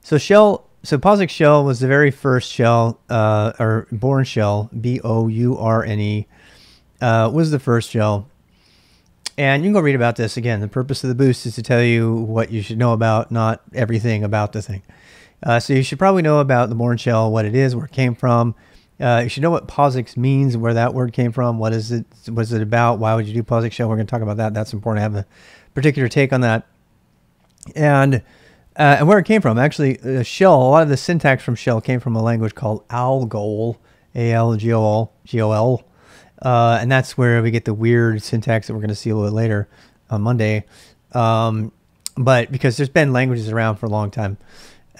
So shell so POSIX shell was the very first shell, uh, or Bourne shell, B O U R N E, uh, was the first shell. And you can go read about this again. The purpose of the boost is to tell you what you should know about, not everything about the thing. Uh, so you should probably know about the Bourne shell, what it is, where it came from. Uh, you should know what POSIX means, where that word came from, what is it, what is it about, why would you do POSIX shell? We're going to talk about that. That's important I have a particular take on that. And uh, and where it came from. Actually, uh, Shell, a lot of the syntax from Shell came from a language called Algol, A-L-G-O-L, G-O-L. Uh, and that's where we get the weird syntax that we're going to see a little bit later on Monday. Um, but because there's been languages around for a long time.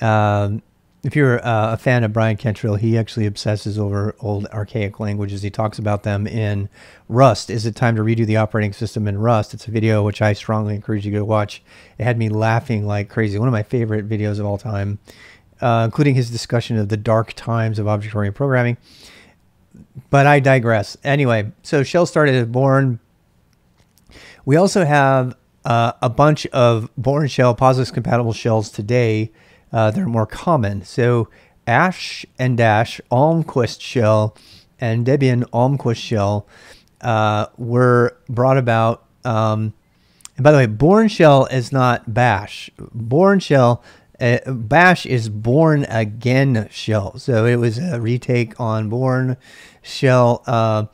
Um, if you're uh, a fan of Bryan Cantrill, he actually obsesses over old archaic languages. He talks about them in Rust. Is it time to redo the operating system in Rust? It's a video which I strongly encourage you to go watch. It had me laughing like crazy. One of my favorite videos of all time, uh, including his discussion of the dark times of object-oriented programming. But I digress. Anyway, so Shell started at Bourne. We also have uh, a bunch of Bourne Shell, POSIX compatible shells today uh, they're more common. So Ash and Dash, Almquist shell, and Debian Almquist shell uh, were brought about. Um, and by the way, Bourne shell is not Bash. Bourne shell, uh, Bash is Bourne Again shell. So it was a retake on Bourne shell. Uh,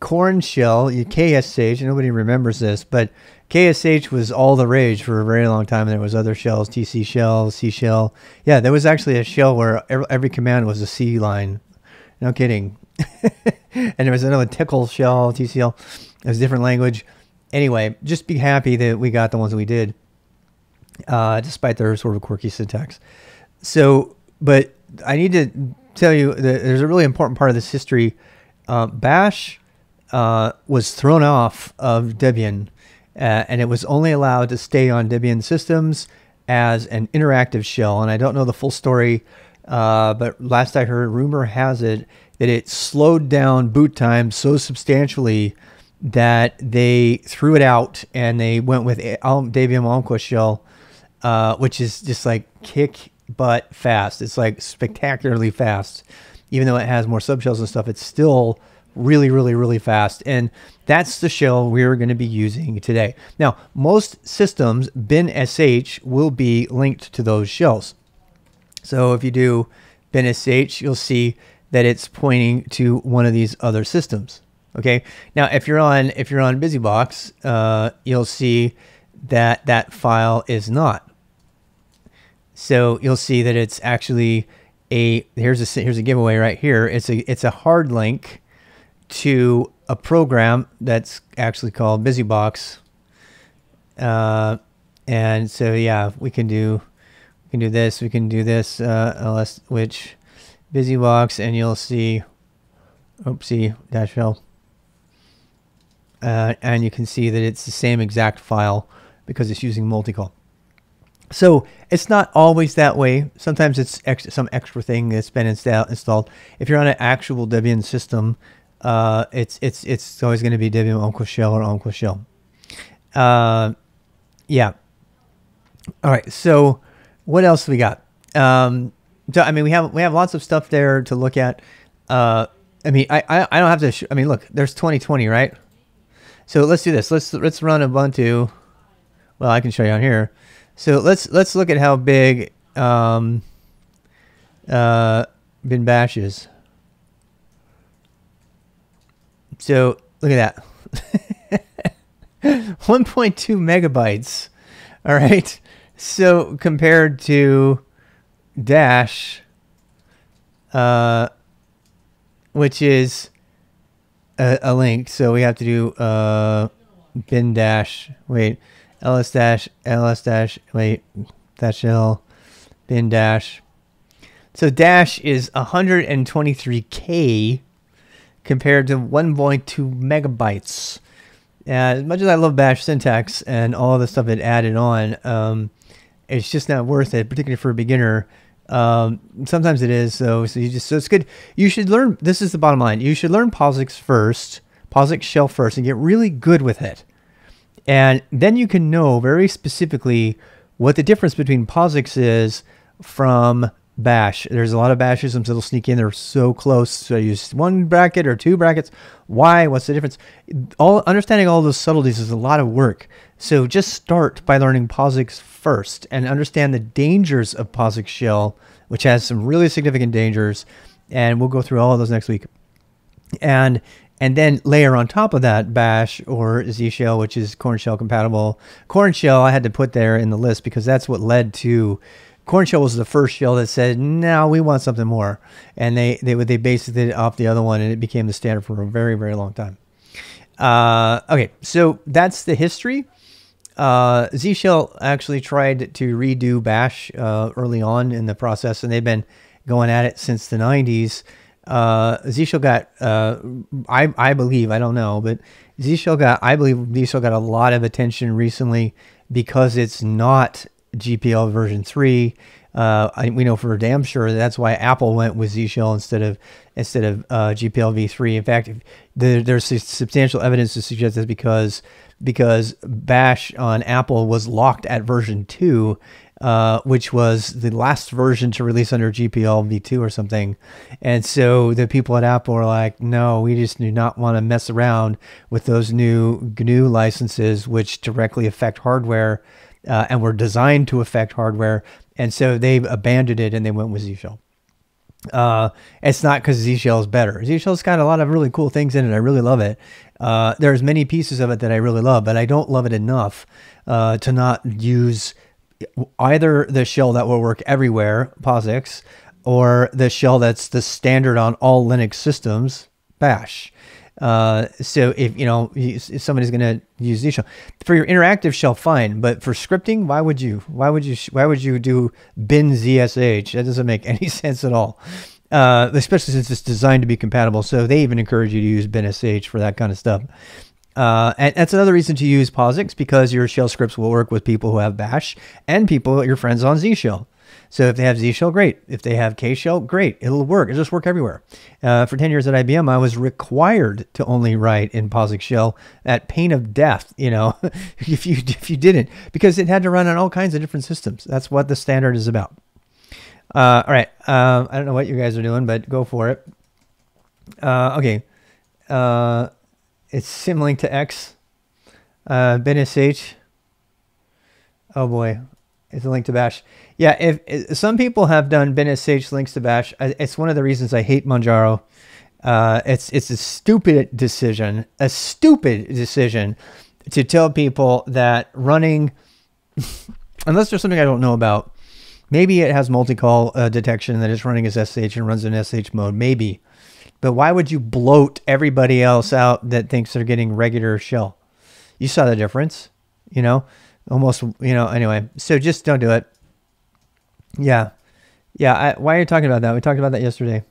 Korn shell, KSH, nobody remembers this, but KSH was all the rage for a very long time. There was other shells, TC shell, C shell. Yeah, there was actually a shell where every command was a C line. No kidding. [LAUGHS] and there was another tickle shell, TCL. It was a different language. Anyway, just be happy that we got the ones that we did, uh, despite their sort of quirky syntax. So, but I need to tell you that there's a really important part of this history. Uh, Bash uh, was thrown off of Debian uh, and it was only allowed to stay on Debian systems as an interactive shell. And I don't know the full story, uh, but last I heard, rumor has it that it slowed down boot time so substantially that they threw it out and they went with Debian Almquist shell, uh, which is just like kick butt fast. It's like spectacularly fast. Even though it has more subshells and stuff, it's still really, really, really fast. And that's the shell we're going to be using today. Now, most systems, binsh, will be linked to those shells. So if you do binsh, you'll see that it's pointing to one of these other systems. Okay. Now, if you're on if you're on BusyBox, uh, you'll see that that file is not. So you'll see that it's actually a here's a here's a giveaway right here. It's a it's a hard link to a program that's actually called BusyBox. Uh, and so yeah, we can do we can do this. We can do this uh, ls which BusyBox, and you'll see. Oopsie dash l. Uh, and you can see that it's the same exact file because it's using multicall. So it's not always that way. Sometimes it's ex some extra thing that's been install installed. If you're on an actual Debian system, uh, it's it's it's always going to be Debian Almquist Shell or Almquist Shell. Uh, yeah. All right. So what else we got? Um, so I mean, we have we have lots of stuff there to look at. Uh, I mean, I I, I don't have to. I mean, look, there's 2020, right? So let's do this. Let's let's run Ubuntu. Well, I can show you on here. So let's let's look at how big um, uh, bin bash is. So look at that. [LAUGHS] 1.2 megabytes. All right. So compared to dash, uh, which is a, a link. So we have to do uh, bin dash. Wait ls dash ls dash wait dash l bin dash. So dash is 123k compared to 1.2 megabytes. Uh, as much as i love bash syntax and all the stuff it added on um, it's just not worth it particularly for a beginner. Um, sometimes it is so, so you just so it's good. You should learn this is the bottom line you should learn POSIX first POSIX shell first and get really good with it and then you can know very specifically what the difference between POSIX is from bash. There's a lot of bashisms that'll sneak in. They're so close. So I use one bracket or two brackets. Why? What's the difference? All understanding all those subtleties is a lot of work. So just start by learning POSIX first and understand the dangers of POSIX shell, which has some really significant dangers. And we'll go through all of those next week. And and then layer on top of that bash or z shell which is Korn shell compatible. Korn shell i had to put there in the list because that's what led to Korn shell was the first shell that said no we want something more. And they they they based it off the other one and it became the standard for a very very long time. Uh, okay so that's the history. Uh, z shell actually tried to redo bash uh, early on in the process and they've been going at it since the 90s uh, Zshell got, uh, I, I believe, I don't know, but Zshell got, I believe Zshell got a lot of attention recently because it's not GPL version 3. Uh, I, we know for damn sure that's why Apple went with Zshell instead of instead of uh, GPL v3. In fact, the, there's substantial evidence to suggest that because because Bash on Apple was locked at version two, uh, which was the last version to release under GPL v2 or something. And so the people at Apple were like, no, we just do not want to mess around with those new GNU licenses, which directly affect hardware uh, and were designed to affect hardware. And so they've abandoned it and they went with Z Uh, it's not because Z Shell is better. Z Shell's got a lot of really cool things in it. I really love it. Uh, there's many pieces of it that I really love, but I don't love it enough uh, to not use either the shell that will work everywhere, POSIX, or the shell that's the standard on all Linux systems, Bash. Uh, so if you know if somebody's going to use Z shell for your interactive shell, fine. But for scripting, why would you? Why would you? Why would you do bin zsh? That doesn't make [LAUGHS] any sense at all. Uh, especially since it's designed to be compatible. So they even encourage you to use bin sh for that kind of stuff. Uh, and that's another reason to use POSIX because your shell scripts will work with people who have Bash and people, your friends on Z shell. So if they have Z shell, great. If they have K shell, great. It'll work. It'll just work everywhere. Uh, for 10 years at IBM, I was required to only write in POSIX shell at pain of death, you know, [LAUGHS] if you if you didn't, because it had to run on all kinds of different systems. That's what the standard is about. Uh, all right. Uh, I don't know what you guys are doing, but go for it. Uh, okay. It's symlink to X. Uh, BinSH. Oh boy, it's a link to Bash. Yeah, if, if some people have done BinSH links to Bash, it's one of the reasons I hate Manjaro. Uh, it's it's a stupid decision, a stupid decision to tell people that running, [LAUGHS] unless there's something I don't know about, maybe it has multi-call uh, detection that is running as SSH and runs in SSH mode. Maybe, But why would you bloat everybody else out that thinks they're getting regular shell? You saw the difference, you know, almost, you know, anyway. So just don't do it. Yeah. Yeah. I, why are you talking about that? We talked about that yesterday.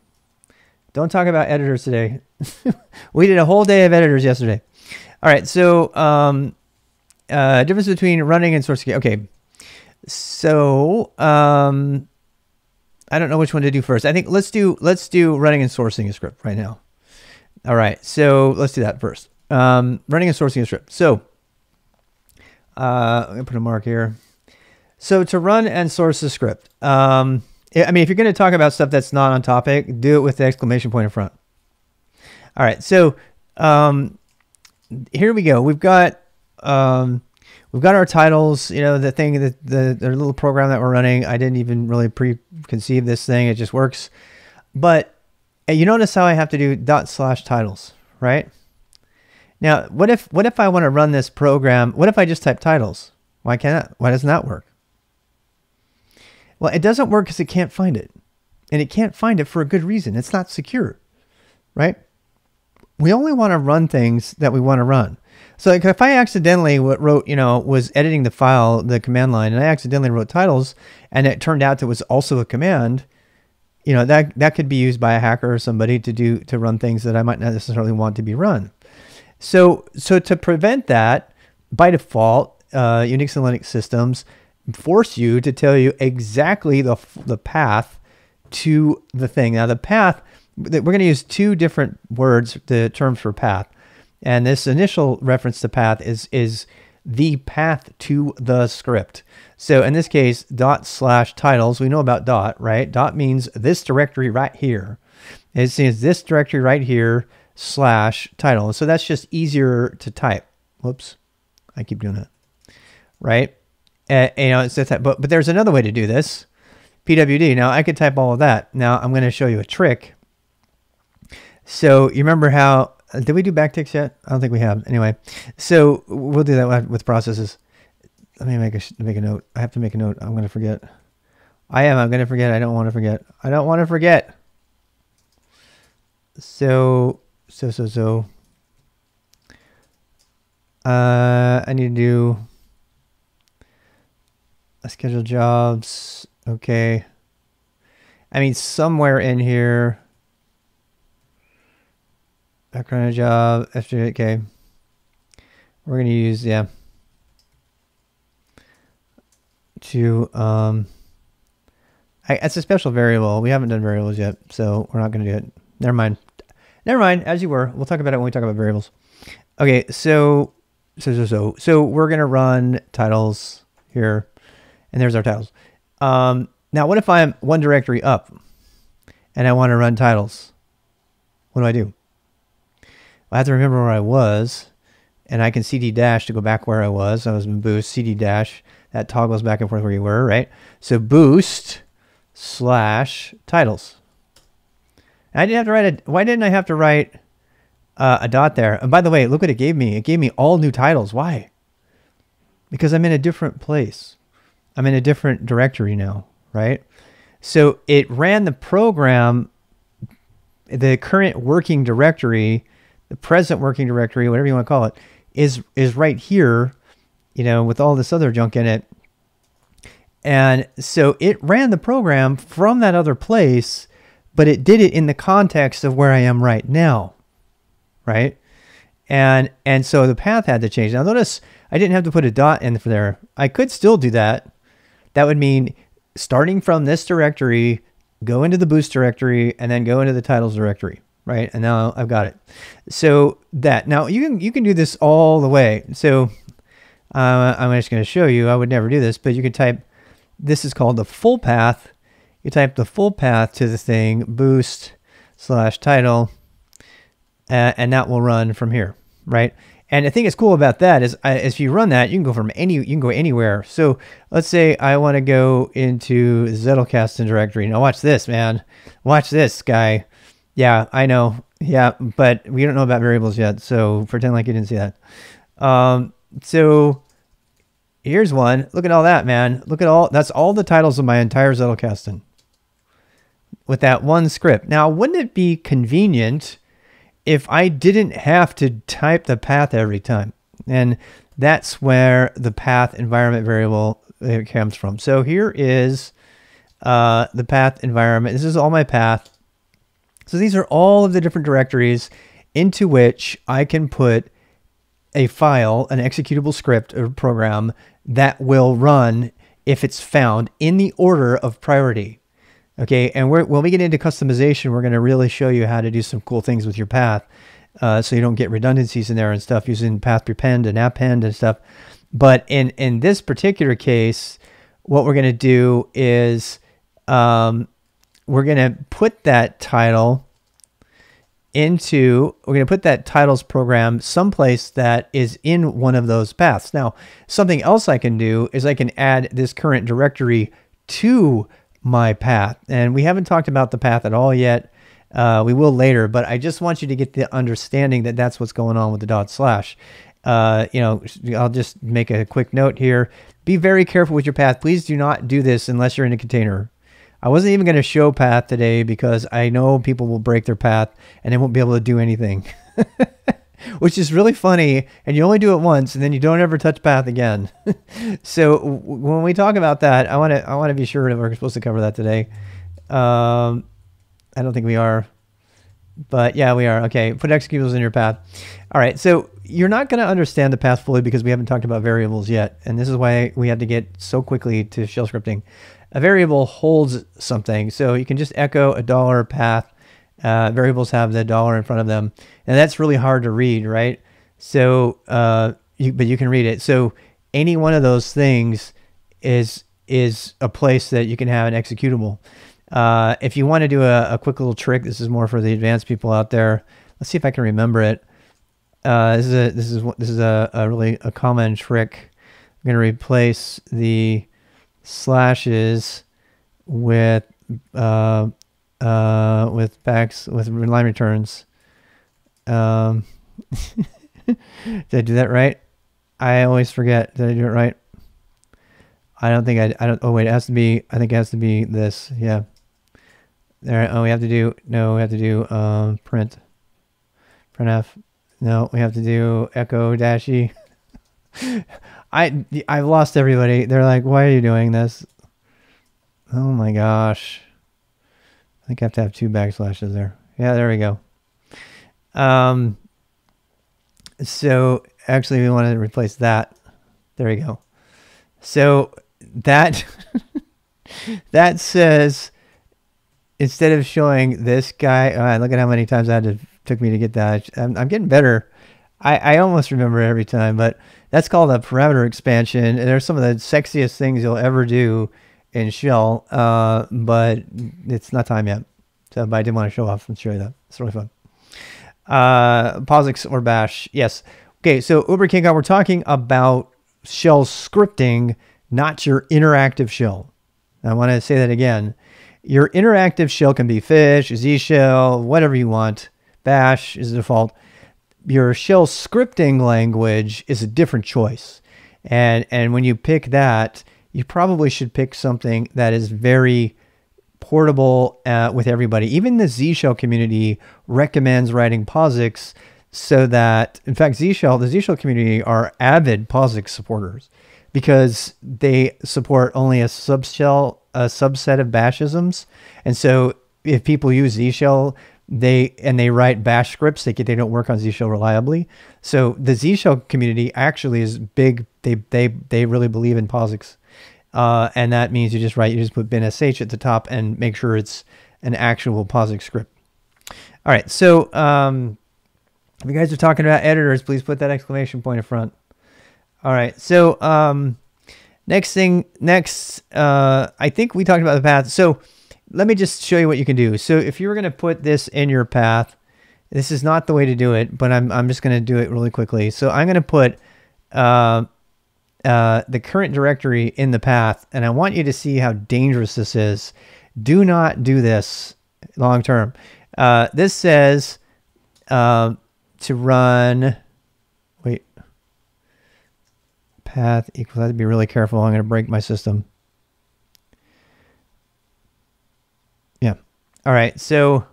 Don't talk about editors today. [LAUGHS] we did a whole day of editors yesterday. All right. So, um, uh, difference between running and source. Okay. So, um, I don't know which one to do first. I think let's do let's do running and sourcing a script right now. All right, so let's do that first. Um, running and sourcing a script. So uh, I'm gonna put a mark here. So to run and source a script, um, I mean, if you're to talk about stuff that's not on topic, do it with the exclamation point in front. All right, so um, here we go. We've got um, we've got our titles, you know, the thing that the, the little program that we're running. I didn't even really preconceive this thing. It just works. But you notice how I have to do dot slash titles, right? Now, what if what if I want to run this program? What if I just type titles? Why can't why doesn't that work? Well, it doesn't work because it can't find it. And it can't find it for a good reason. It's not secure, right? We only want to run things that we want to run. So like if I accidentally wrote, you know, was editing the file, the command line, and I accidentally wrote titles, and it turned out it was also a command, you know, that that could be used by a hacker or somebody to do to run things that I might not necessarily want to be run. So so to prevent that, by default, uh, Unix and Linux systems force you to tell you exactly the the path to the thing. Now the path we're going to use two different words, the terms for path. And this initial reference to path is, is the path to the script. So in this case, dot slash titles, we know about dot, right? Dot means this directory right here. It says this directory right here slash title. So that's just easier to type. Whoops, I keep doing it, right? Uh, you know, it's that, but, but there's another way to do this. PWD. Now I could type all of that. Now I'm going to show you a trick. So you remember how did we do backticks yet? I don't think we have. Anyway, so we'll do that with processes. Let me make a make a note. I have to make a note. I'm going to forget. I am. I'm going to forget. I don't want to forget. I don't want to forget. So so so so. Uh, I need to do a schedule jobs. Okay. I mean, somewhere in here. Background job, FJK. We're going to use, yeah, to, um, I, it's a special variable. We haven't done variables yet, so we're not going to do it. Never mind. Never mind, as you were. We'll talk about it when we talk about variables. Okay, so, so, so, so, so we're going to run titles here, and there's our titles. Um, now, what if I'm one directory up and I want to run titles? What do I do? I have to remember where I was, and I can CD dash to go back where I was. I was in boost, CD dash, that toggles back and forth where you were, right? So boost slash titles. I didn't have to write a, why didn't I have to write uh, a dot there? And by the way, look what it gave me. It gave me all new titles. Why? Because I'm in a different place. I'm in a different directory now, right? So it ran the program, the current working directory the present working directory, whatever you want to call it, is is right here, you know, with all this other junk in it. And so it ran the program from that other place, but it did it in the context of where I am right now. Right? And and so the path had to change. Now notice I didn't have to put a dot in for there. I could still do that. That would mean starting from this directory, go into the boost directory, and then go into the titles directory right? And now I've got it. So that now you can you can do this all the way. So uh, I'm just going to show you. I would never do this, but you can type. This is called the full path. You type the full path to the thing boost slash title, uh, and that will run from here, right? And the thing that's cool about that is, if you run that, you can go from any, you can go anywhere. So let's say I want to go into Zettelkasten directory. Now watch this, man. Watch this guy. Yeah, I know. Yeah, but we don't know about variables yet, so pretend like you didn't see that. Um, so here's one. Look at all that, man. Look at all. That's all the titles of my entire Zettelkasten. with that one script. Now, wouldn't it be convenient if I didn't have to type the path every time? And that's where the path environment variable comes from. So here is uh, the path environment. This is all my path. So these are all of the different directories into which I can put a file, an executable script or program that will run if it's found in the order of priority. Okay, and when we get into customization, we're going to really show you how to do some cool things with your path uh, so you don't get redundancies in there and stuff using path prepend and append and stuff. But in, in this particular case, what we're going to do is um, we're going to put that title into, we're going to put that titles program someplace that is in one of those paths. Now, something else I can do is I can add this current directory to my path. And we haven't talked about the path at all yet. Uh, we will later, but I just want you to get the understanding that that's what's going on with the dot slash. Uh, you know, I'll just make a quick note here. Be very careful with your path. Please do not do this unless you're in a container. I wasn't even going to show path today because I know people will break their path and they won't be able to do anything. [LAUGHS] which is really funny. And you only do it once, and then you don't ever touch path again. [LAUGHS] so when we talk about that, I want to I want to be sure that we're supposed to cover that today. Um, I don't think we are, but yeah, we are. Okay, put executables in your path. All right, so you're not going to understand the path fully because we haven't talked about variables yet, and this is why we had to get so quickly to shell scripting. A variable holds something, so you can just echo a dollar path uh, variables have the dollar in front of them, and that's really hard to read, right? So, uh, you, but you can read it. So, any one of those things is is a place that you can have an executable. Uh, if you want to do a, a, quick little trick, this is more for the advanced people out there. Let's see if I can remember it. Uh, this is a this is this is a, a really a common trick. I'm going to replace the slashes with uh, uh, with backs with line returns. Um, [LAUGHS] did I do that right? I always forget. Did I do it right? I don't think I. I don't. Oh wait, it has to be. I think it has to be this. Yeah. There. Oh, we have to do. No, we have to do um, print. Printf. No, we have to do echo dashy. [LAUGHS] I I've lost everybody. They're like, why are you doing this? Oh my gosh I think I have to have two backslashes there. Yeah, there we go. Um, so actually we want to replace that. There we go. So that [LAUGHS] that says instead of showing this guy, all right, look at how many times to took me to get that. I'm, I'm getting better. I, I almost remember every time, but that's called a parameter expansion. And they're some of the sexiest things you'll ever do in shell, uh, but it's not time yet. So, but I did want to show off and show you that. It's really fun. Uh, POSIX or Bash, yes. Okay, so Uber King we're talking about shell scripting, not your interactive shell. I want to say that again. Your interactive shell can be Fish, Z shell, whatever you want. Bash is the default. Your shell scripting language is a different choice. And and when you pick that, you probably should pick something that is very portable uh, with everybody. Even the Z Shell community recommends writing POSIX so that, in fact, Z Shell, the Z Shell community are avid POSIX supporters because they support only a subshell, a subset of bashisms. And so if people use Z Shell, they and they write bash scripts they they don't work on z shell reliably so the z shell community actually is big they they they really believe in posix uh, and that means you just write, you just put bin sh at the top and make sure it's an actual POSIX script. All right, so um, if you guys are talking about editors, please put that exclamation point in front. All right, so um, next thing, next, uh, I think we talked about the path. So let me just show you what you can do. So if you were going to put this in your path, this is not the way to do it, but I'm, I'm just going to do it really quickly. So I'm going to put uh, uh, the current directory in the path, and I want you to see how dangerous this is. Do not do this long term. Uh, this says uh, to run. Wait. Path equals. I have to be really careful. I'm going to break my system. Yeah. All right, so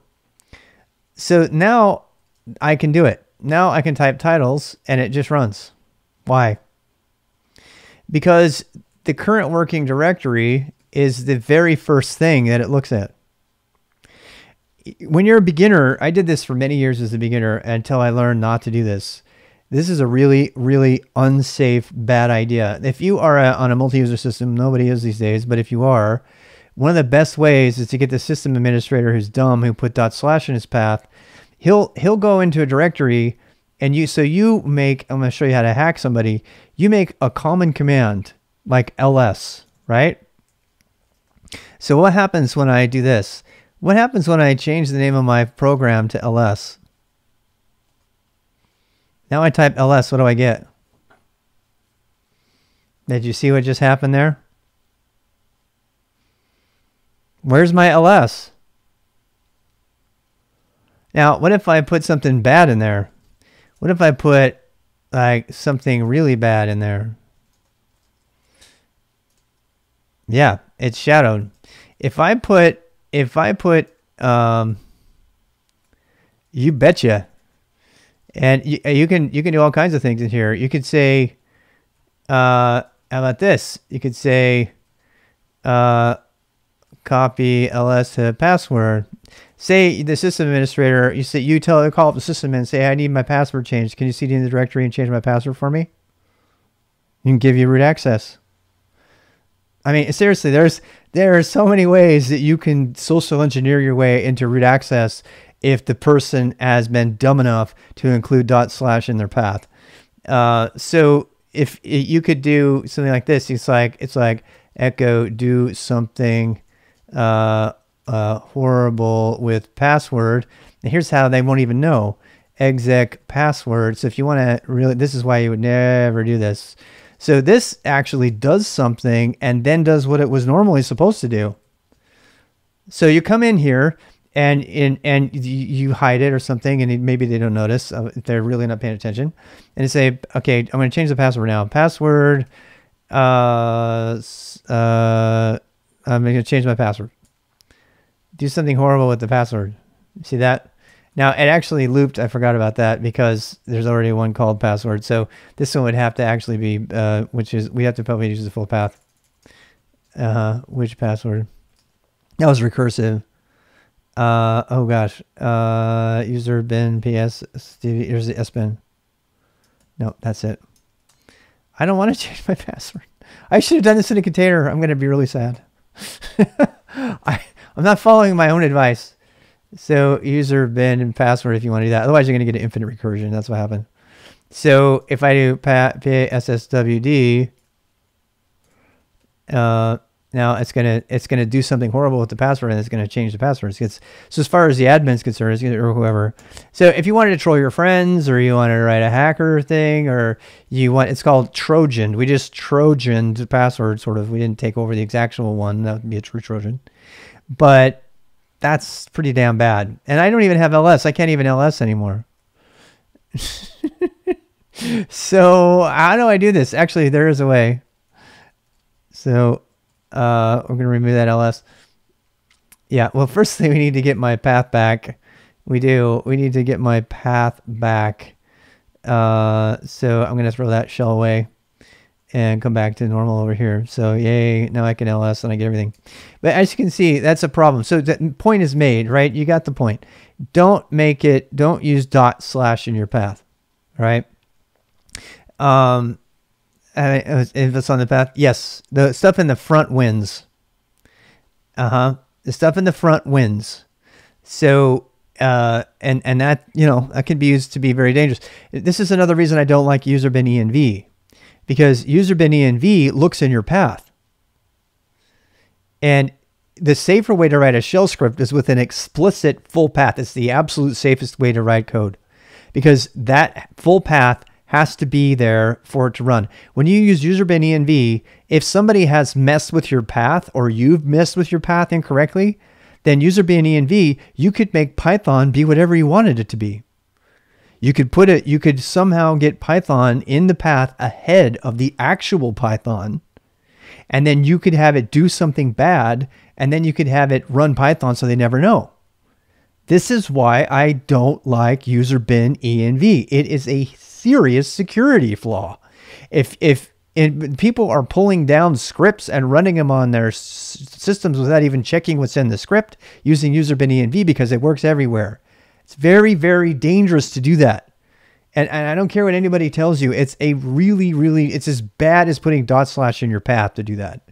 so now I can do it. Now I can type titles and it just runs. Why? Because the current working directory is the very first thing that it looks at. When you're a beginner, I did this for many years as a beginner until I learned not to do this. This is a really, really unsafe, bad idea. If you are a, on a multi-user system, nobody is these days, but if you are, one of the best ways is to get the system administrator who's dumb, who put dot slash in his path. He'll he'll go into a directory, and you so you make. I'm going to show you how to hack somebody. You make a common command like ls, right? So what happens when I do this? What happens when I change the name of my program to ls? Now I type ls, what do I get? Did you see what just happened there? Where's my ls? Now, what if I put something bad in there? What if I put like something really bad in there? Yeah, it's shadowed. If I put, if I put, um, you betcha. And you, you can, you can do all kinds of things in here. You could say, uh, how about this? You could say, uh, copy ls to password. Say the system administrator, you say you tell call up the system and say I need my password changed. Can you see it in the directory and change my password for me? You can give you root access. I mean, seriously, there's there are so many ways that you can social engineer your way into root access if the person has been dumb enough to include dot slash in their path. Uh, so if you could do something like this, it's like it's like echo do something uh, uh, horrible with password. And here's how they won't even know exec password. So if you want to really, this is why you would never do this. So this actually does something and then does what it was normally supposed to do. So you come in here and in and you hide it or something, and maybe they don't notice uh, if they're really not paying attention, and you say, "Okay, I'm going to change the password now. Password, uh, uh, I'm going to change my password. Do something horrible with the password. See that? Now it actually looped. I forgot about that because there's already one called password. So this one would have to actually be, uh, which is we have to probably use the full path. Uh, which password? That was recursive. Uh, oh gosh. Uh, user bin ps. Here's the s bin. No, that's it. I don't want to [LAUGHS] change my password. I should have done this in a container. I'm going to be really sad. [LAUGHS] I, I'm not following my own advice. So user bin and password if you want to do that. Otherwise, you're going to get an infinite recursion. That's what happened. So if I do PASSWD, uh, now it's gonna it's gonna do something horrible with the password and it's gonna change the password. It's, so as far as the admin's concerned, or whoever. So if you wanted to troll your friends, or you wanted to write a hacker thing, or you want it's called Trojan. We just Trojaned the password, sort of. We didn't take over the exact one. That would be a true Trojan, but that's pretty damn bad. And I don't even have LS. I can't even LS anymore. [LAUGHS] so how do I do this? Actually, there is a way. So uh, we're going to remove that ls. Yeah, well, first thing we need to get my path back. We do. We need to get my path back. Uh, so I'm going to throw that shell away and come back to normal over here. So yay, now I can ls and I get everything. But as you can see, that's a problem. So the point is made, right? You got the point. Don't make it, don't use dot slash in your path, right? Um, if it's on the path, yes. The stuff in the front wins. Uh huh. The stuff in the front wins. So, uh, and and that you know that can be used to be very dangerous. This is another reason I don't like user bin env, because user bin env looks in your path. And the safer way to write a shell script is with an explicit full path. It's the absolute safest way to write code, because that full path has to be there for it to run. When you use user bin env, if somebody has messed with your path or you've messed with your path incorrectly, then user bin env, you could make Python be whatever you wanted it to be. You could put it, you could somehow get Python in the path ahead of the actual Python. And then you could have it do something bad, and then you could have it run Python so they never know. This is why I don't like user bin env. It is a serious security flaw. If if it, people are pulling down scripts and running them on their s- systems without even checking what's in the script using user bin env because it works everywhere. It's very very dangerous to do that. And, and I don't care what anybody tells you. It's a really, really, it's as bad as putting dot slash in your path to do that.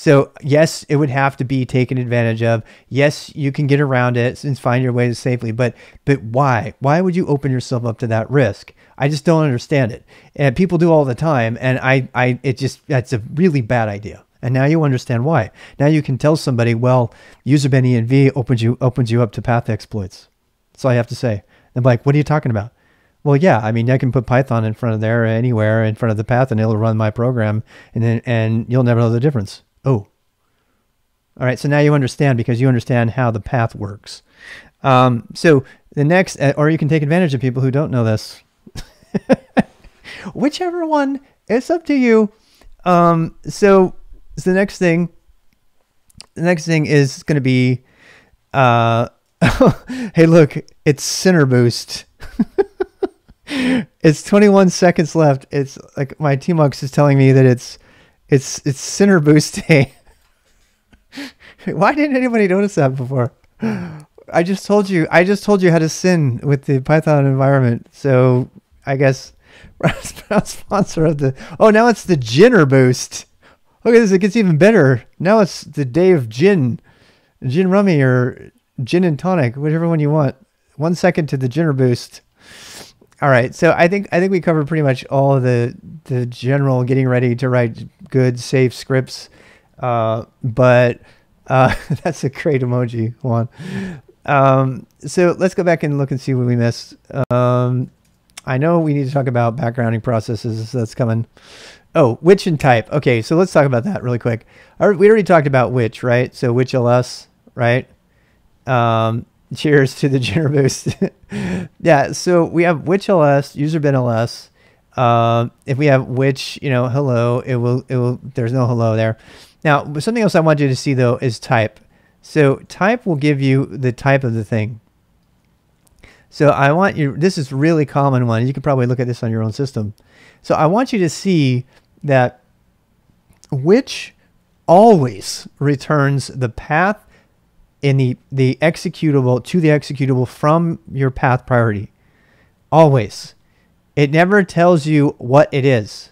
So yes, it would have to be taken advantage of. Yes, you can get around it and find your way to safely, but but why? Why would you open yourself up to that risk? I just don't understand it. And people do all the time, and I I it just that's a really bad idea. And now you understand why. Now you can tell somebody, well, user bin env opens you opens you up to path exploits. That's all have to say. I'm like, what are you talking about? Well, yeah, I mean, I can put Python in front of there anywhere in front of the path, and it'll run my program, and then and you'll never know the difference. All right. So now you understand because you understand how the path works. Um, so the next, uh, or you can take advantage of people who don't know this. [LAUGHS] Whichever one, it's up to you. Um, so, so the next thing, the next thing is going to be, uh, [LAUGHS] hey, look, it's Sinner Boost. [LAUGHS] it's 21 seconds left. It's like my Tmux is telling me that it's it's it's Sinner Boost Day. [LAUGHS] Why didn't anybody notice that before? I just told you. I just told you how to sin with the Python environment. So I guess [LAUGHS] sponsor of the. Oh, now it's the Ginner Boost. Look at this. It gets even better. Now it's the day of gin, gin rummy or gin and tonic, whichever one you want. One second to the Ginner Boost. All right, so I think I think we covered pretty much all the the general getting ready to write good, safe scripts. Uh, but uh, [LAUGHS] that's a great emoji, Juan. Um, so let's go back and look and see what we missed. Um, I know we need to talk about backgrounding processes. That's coming. Oh, which and type. Okay, so let's talk about that really quick. We already talked about which, right? So which ls, right? Um, cheers to the Ginner [LAUGHS] Boost. [LAUGHS] yeah, so we have which ls, user bin ls. Um, if we have which, you know, hello, it will, it will, there's no hello there. Now, something else I want you to see though is type. So type will give you the type of the thing. So I want you, this is really common one. You can probably look at this on your own system. So I want you to see that which always returns the path in the, the executable to the executable from your path priority. Always. It never tells you what it is.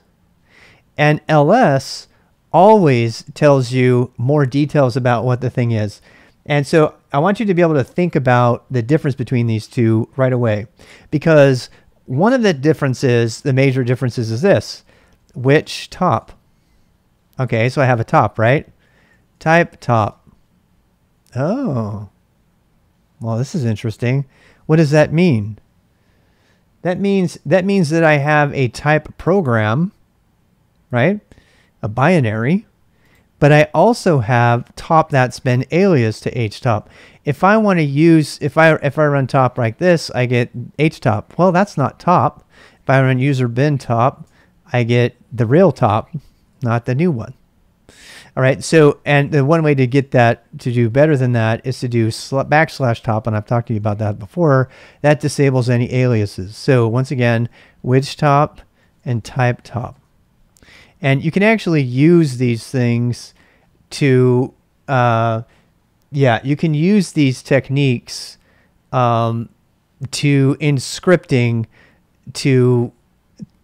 And ls always tells you more details about what the thing is. And so I want you to be able to think about the difference between these two right away. Because one of the differences, the major differences is this. Which top? Okay, so I have a top, right? Type top. Oh. Well, this is interesting. What does that mean? That means that means that I have a type program, right? A binary, but I also have top that's been alias to htop. If I want to use if I if I run top like this, I get htop. Well, that's not top. If I run user bin top, I get the real top, not the new one. All right. So, and the one way to get that to do better than that is to do backslash top. And I've talked to you about that before. That disables any aliases. So once again, which top and type top. And you can actually use these things to, uh, yeah, you can use these techniques um, to, in scripting, to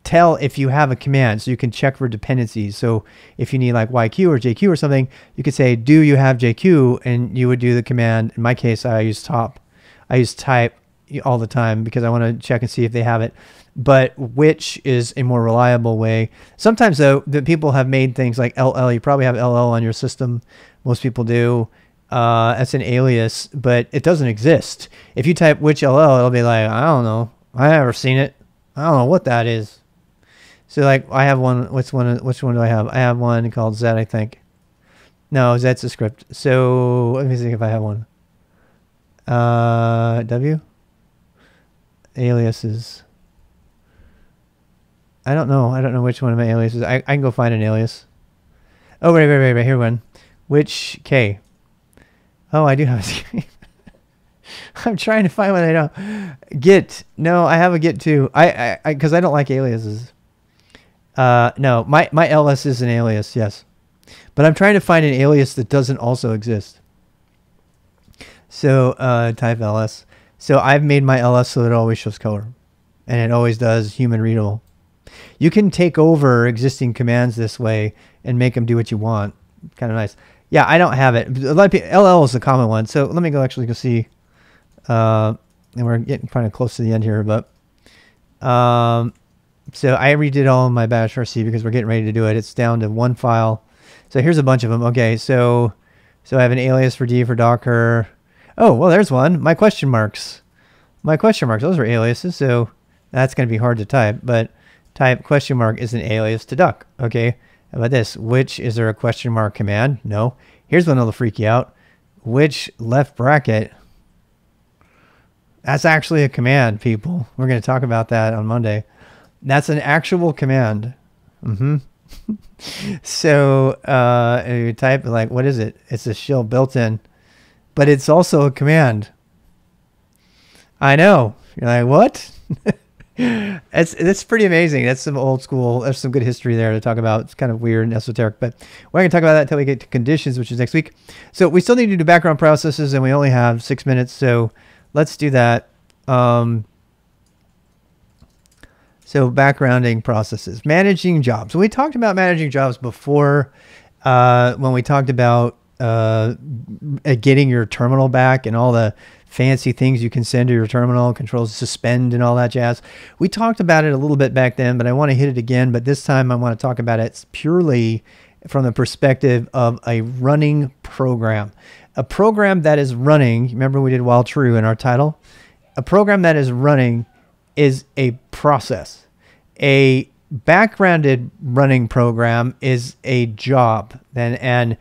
tell if you have a command so you can check for dependencies. So if you need like YQ or JQ or something, you could say, do you have JQ? And you would do the command. In my case, I use top. I use type all the time because I want to check and see if they have it. But which is a more reliable way. Sometimes though, the people have made things like LL. You probably have LL on your system. Most people do. Uh, as an alias, but it doesn't exist. If you type which LL, it'll be like, I don't know. I never seen it. I don't know what that is. So like I have one. Which one? Which one do I have? I have one called Z. I think. No, Z's a script. So let me see if I have one. Uh, W. Aliases. I don't know. I don't know which one of my aliases. I, I can go find an alias. Oh, wait, wait, wait, wait. Here one. Which K? Oh, I do have a [LAUGHS] screen. I'm trying to find what I don't. Git. No, I have a Git too. I I because I, I, don't like aliases. Uh, no, my my ls is an alias. Yes, but I'm trying to find an alias that doesn't also exist. So uh, type ls. So I've made my ls so that it always shows color, and it always does human readable. You can take over existing commands this way and make them do what you want. Kind of nice. Yeah, I don't have it. A lot of people, LL is the common one. So let me go actually go see. Uh, and we're getting kind of close to the end here, but um, so I redid all my bash RC because we're getting ready to do it. It's down to one file. So here's a bunch of them. Okay, so so I have an alias for D for Docker. Oh, well, there's one. My question marks. My question marks. Those are aliases. So that's going to be hard to type, but type question mark is an alias to duck. Okay. How about this? Which is there a question mark command? No. Here's one that'll freak you out. Which left bracket? That's actually a command, people. We're going to talk about that on Monday. That's an actual command. Mm-hmm. [LAUGHS] so uh, you type like, what is it? It's a shell built in, but it's also a command. I know. You're like, what? [LAUGHS] it's it's pretty amazing. That's some old school. There's some good history there to talk about. It's kind of weird and esoteric, but we're to talk about that until we get to conditions, which is next week. So we still need to do background processes, and we only have six minutes. So let's do that. Um, so backgrounding processes, managing jobs. we talked about managing jobs before uh, when we talked about uh, getting your terminal back and all the fancy things you can send to your terminal, controls suspend and all that jazz. We talked about it a little bit back then, but I want to hit it again. But this time I want to talk about it purely from the perspective of a running program. A program that is running, remember we did while true in our title? A program that is running is a process. A backgrounded running program is a job. And, and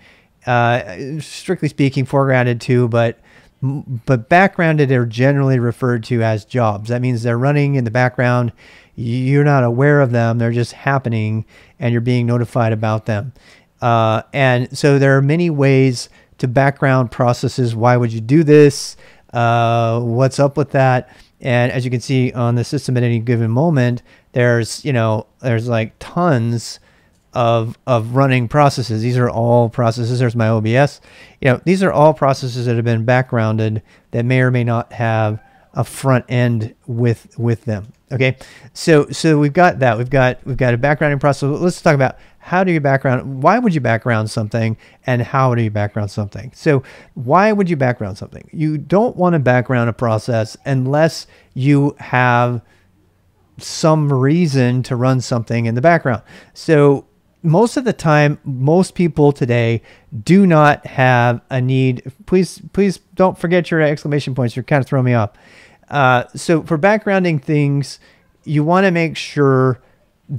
uh, strictly speaking, foregrounded too, but but backgrounded are generally referred to as jobs. That means they're running in the background. You're not aware of them. They're just happening and you're being notified about them. Uh, and so there are many ways to background processes. Why would you do this? Uh, what's up with that? And as you can see on the system at any given moment, there's, you know, there's like tons of of running processes. These are all processes. There's my OBS. You know, these are all processes that have been backgrounded that may or may not have a front end with with them. Okay, so so we've got that. We've got we've got a backgrounding process. Let's talk about how do you background? Why would you background something, and how do you background something? So why would you background something? You don't want to background a process unless you have some reason to run something in the background. So most of the time, most people today do not have a need. Please, please don't forget your exclamation points. You're kind of throwing me off. Uh, so for backgrounding things, you want to make sure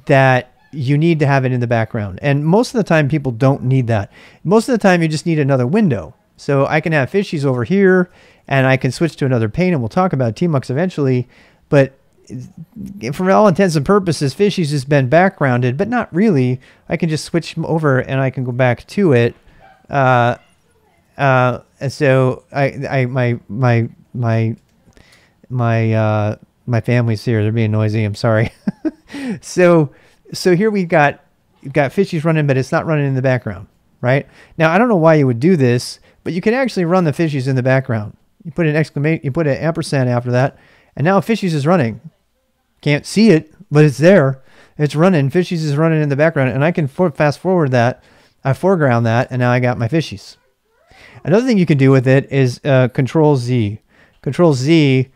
that you need to have it in the background. And most of the time, people don't need that. Most of the time, you just need another window. So I can have fishies over here, and I can switch to another pane, and we'll talk about Tmux eventually. But for all intents and purposes, Fishies has been backgrounded, but not really. I can just switch over and I can go back to it. Uh, uh, and so I, I, my, my, my, my, uh, my family's here. They're being noisy. I'm sorry. [LAUGHS] so, so here we've got, got Fishies running, but it's not running in the background, right? Now, I don't know why you would do this, but you can actually run the Fishies in the background. You put an exclamation, you put an ampersand after that, and now Fishies is running. Can't see it, but it's there. It's running. Fishies is running in the background, and I can for- fast forward that. I foreground that, and now I got my fishies. Another thing you can do with it is uh, Control Z. Control Z,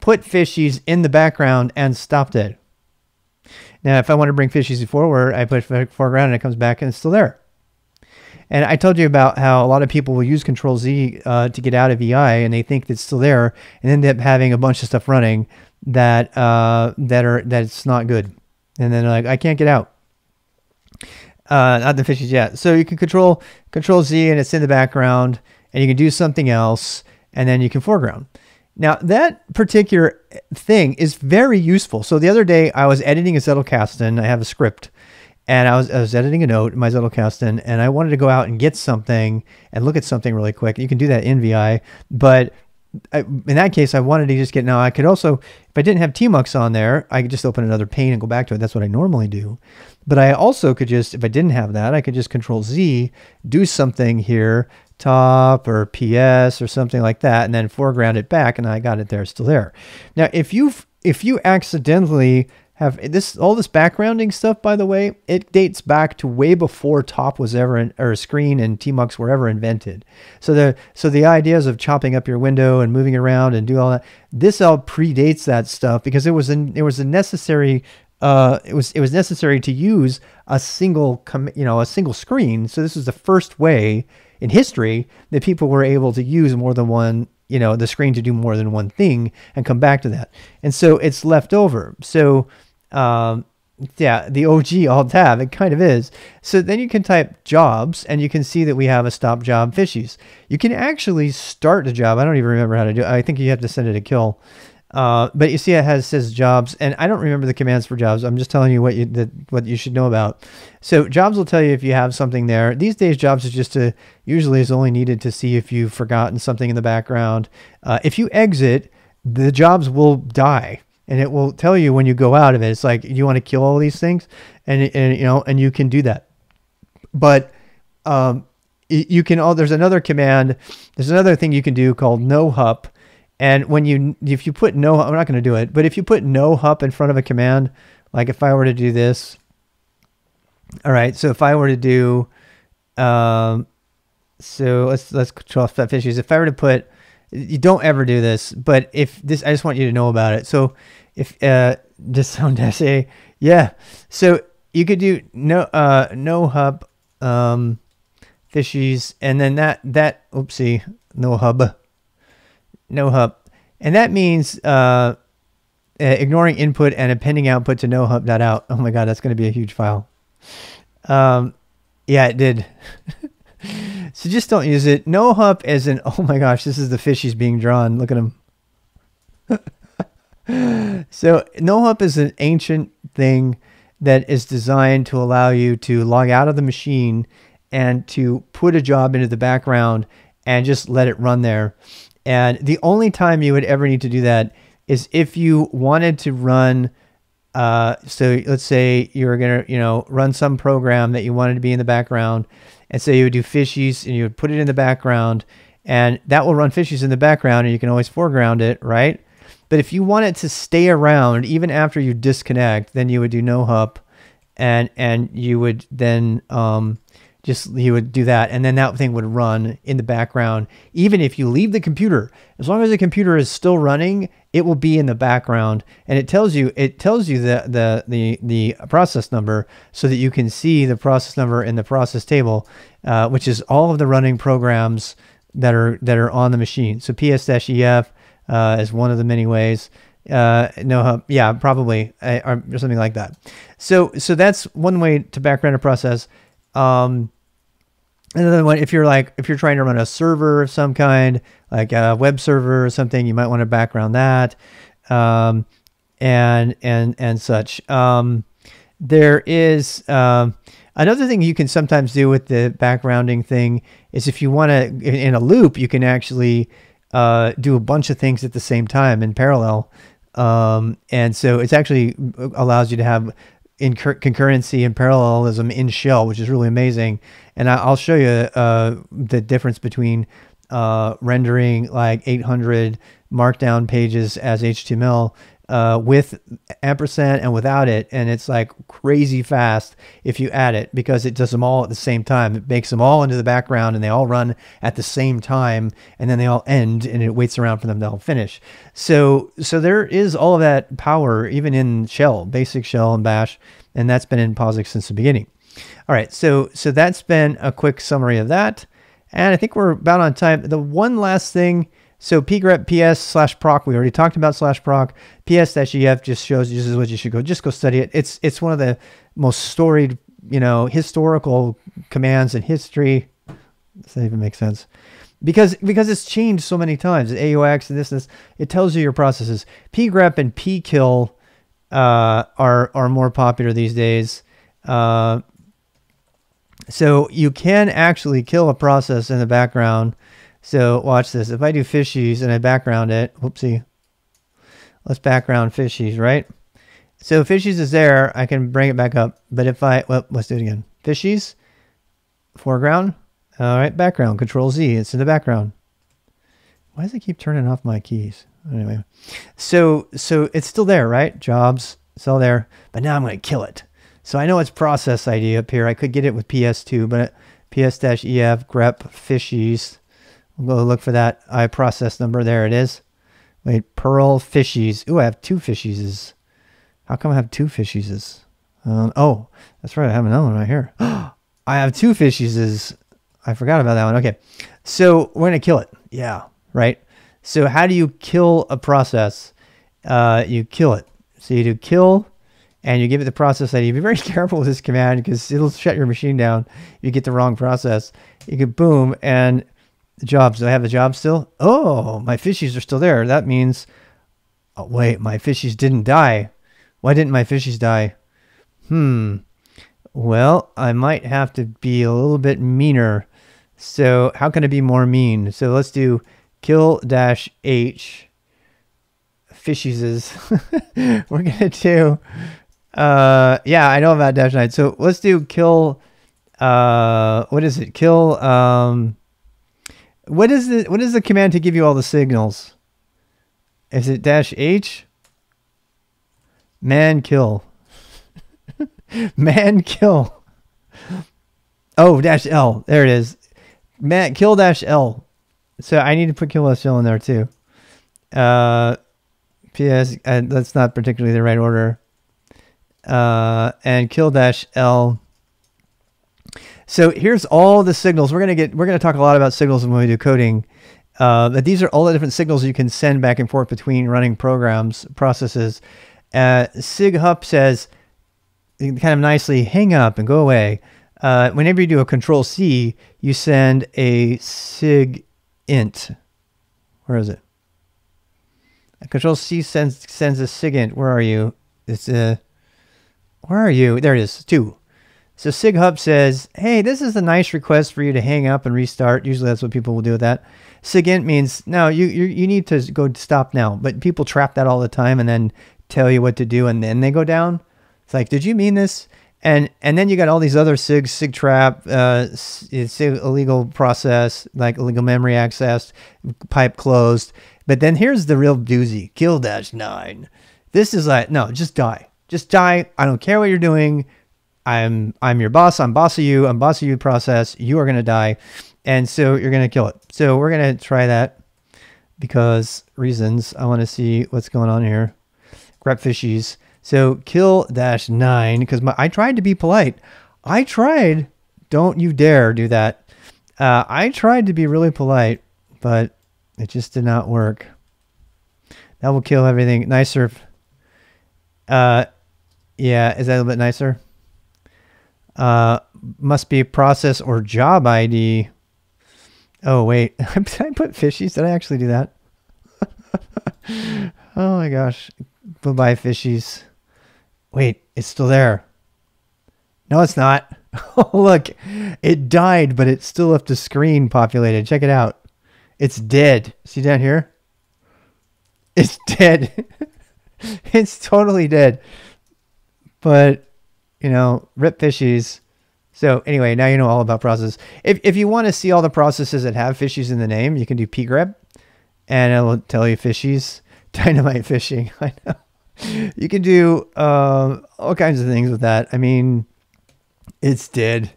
put fishies in the background and stop it. Now, if I want to bring fishies forward, I put foreground and it comes back and it's still there. And I told you about how a lot of people will use Control Z uh, to get out of VI and they think it's still there and end up having a bunch of stuff running that uh, that are that it's not good, and then like I can't get out. Uh, not the fishes yet. So you can control control Z and it's in the background, and you can do something else, and then you can foreground. Now that particular thing is very useful. So the other day I was editing a Zettelkasten. I have a script, and I was, I was editing a note in my Zettelkasten, and I wanted to go out and get something and look at something really quick. You can do that in VI, but I, in that case, I wanted to just get now. I could also, if I didn't have tmux on there, I could just open another pane and go back to it. That's what I normally do. But I also could just, if I didn't have that, I could just Control Z, do something here, top or PS or something like that, and then foreground it back, and I got it there, still there. Now, if you if you accidentally have this all this backgrounding stuff by the way it dates back to way before top was ever in, or screen and tmux were ever invented. So the so the ideas of chopping up your window and moving around and do all that this all predates that stuff because it was it was a necessary uh, it was it was necessary to use a single com- you know a single screen. So this was the first way in history that people were able to use more than one you know the screen to do more than one thing and come back to that. And so it's left over. So um, yeah, the OG alt tab. It kind of is. So then you can type jobs and you can see that we have a stop job fishies. You can actually start the job. I don't even remember how to do it. I think you have to send it a kill. Uh, but you see it has says jobs and I don't remember the commands for jobs. I'm just telling you what you that, what you should know about. So jobs will tell you if you have something there. These days jobs is just to usually is only needed to see if you've forgotten something in the background. Uh, if you exit, the jobs will die and it will tell you when you go out of it. It's like you want to kill all these things, and and you know, and you can do that. But um, you can. Oh, there's another command. There's another thing you can do called no hup. And when you if you put no, I'm not going to do it. But if you put no hup in front of a command, like if I were to do this, all right. So if I were to do, um, so let's let's control that fishes. If I were to put you don't ever do this, but if this, I just want you to know about it. So if, uh, just [LAUGHS] sound essay, yeah. So you could do no, uh, no hup, um, fishies, and then that, that, oopsie, no hup, no hup. And that means, uh, uh, ignoring input and appending output to no hup out. Oh my God, that's going to be a huge file. Um, yeah, it did. [LAUGHS] So just don't use it. No hup as in, oh my gosh, this is the fish he's being drawn. Look at him. [LAUGHS] so no hup is an ancient thing that is designed to allow you to log out of the machine and to put a job into the background and just let it run there. And the only time you would ever need to do that is if you wanted to run uh, so let's say you were gonna, you know, run some program that you wanted to be in the background, and so you would do fishies and you would put it in the background, and that will run fishies in the background, and you can always foreground it, right? But if you want it to stay around even after you disconnect, then you would do no hup and and you would then um, just you would do that and then that thing would run in the background even if you leave the computer as long as the computer is still running it will be in the background and it tells you it tells you the the the, the process number so that you can see the process number in the process table uh, which is all of the running programs that are that are on the machine so ps-ef uh, is one of the many ways uh, no, yeah, probably, uh, or something like that. So, so that's one way to background a process. Um, another one, if you're like, if you're trying to run a server of some kind, like a web server or something, you might want to background that, um, and and and such. Um, there is um, another thing you can sometimes do with the backgrounding thing is if you want to in a loop, you can actually uh, do a bunch of things at the same time in parallel. Um, and so it's actually allows you to have in concurrency and parallelism in shell, which is really amazing. And I, will show you uh, the difference between uh, rendering like 800 markdown pages as HTML uh, with ampersand and without it. And it's like crazy fast if you add it because it does them all at the same time. It makes them all into the background and they all run at the same time and then they all end and it waits around for them to all finish. So, so there is all of that power even in shell, basic shell and bash. And that's been in POSIX since the beginning. All right. So, so that's been a quick summary of that. And I think we're about on time. The one last thing so pgrep ps slash proc, we already talked about slash proc. ps dash ef just shows this is what you should go. Just go study it. It's it's one of the most storied, you know, historical commands in history. Does that even make sense? Because because it's changed so many times. AUX and this this. It tells you your processes. pgrep and pkill uh, are are more popular these days. Uh, so you can actually kill a process in the background So watch this. If I do fishies and I background it, whoopsie. Let's background fishies, right? So fishies is there. I can bring it back up. But if I, well, let's do it again. Fishies, foreground. All right, background, control Z. It's in the background. Why does it keep turning off my keys? Anyway, so so it's still there, right? Jobs, it's all there. But now I'm going to kill it. So I know it's process ID up here. I could get it with PS2, but ps-ef grep fishies. We'll go look for that I process number. There it is. Wait, Perl fishies. Ooh, I have two fishies. How come I have two fishies? Um, oh, that's right. I have another one right here. [GASPS] I have two fishies. I forgot about that one. Okay. So we're going to kill it. Yeah. Right. So how do you kill a process? Uh, you kill it. So you do kill and you give it the process ID. Be very [LAUGHS] careful with this command because it'll shut your machine down. If you get the wrong process. You could boom and the jobs. Do I have a job still? Oh, my fishies are still there. That means, oh, wait, my fishies didn't die. Why didn't my fishies die? Hmm. Well, I might have to be a little bit meaner. So how can I be more mean? So let's do kill dash H fishies is [LAUGHS] we're gonna do uh yeah I know about dash nine so let's do kill uh what is it kill um what is the what is the command to give you all the signals? Is it dash H? Man kill. [LAUGHS] Man kill. Oh, dash L. There it is. Man kill dash L. So I need to put kill dash L in there too. Uh, PS. Uh, that's not particularly the right order. Uh, and kill dash L so here's all the signals. We're gonna get we're gonna talk a lot about signals when we do coding. Uh, but these are all the different signals you can send back and forth between running programs processes. Uh, SIGHUP says kind of nicely, hang up and go away. Uh, whenever you do a control C, you send a sig int. Where is it? Control C sends sends a SIGINT. Where are you? It's a. Where are you? There it is. Two. So SIGHUP says, hey, this is a nice request for you to hang up and restart. Usually that's what people will do with that. SIGINT means, no, you, you, you need to go stop now. But people trap that all the time and then tell you what to do and then they go down. It's like, did you mean this? And and then you got all these other SIG, SIG trap, uh, SIG illegal process, like illegal memory access, pipe closed. But then here's the real doozy, kill dash nine. This is like, no, just die. Just die. I don't care what you're doing I'm I'm your boss. I'm boss of you. I'm boss of you. Process. You are gonna die, and so you're gonna kill it. So we're gonna try that because reasons. I want to see what's going on here. Grab fishies. So kill dash nine because my I tried to be polite. I tried. Don't you dare do that. Uh, I tried to be really polite, but it just did not work. That will kill everything. Nicer. Uh, yeah, is that a little bit nicer? Uh, must be process or job ID. Oh, wait. [LAUGHS] Did I put fishies? Did I actually do that? [LAUGHS] oh my gosh. Bye-bye fishies. Wait, it's still there. No, it's not. oh, [LAUGHS] look. It died, but it still left a screen populated. Check it out. It's dead. See down here? It's dead. it's totally dead. But you know, rip fishies. So anyway, now you know all about processes. If, if you want to see all the processes that have fishies in the name, you can do pgrep and it'll tell you fishies, [LAUGHS] dynamite fishing. [LAUGHS] I know. You can do uh, all kinds of things with that. I mean, it's dead.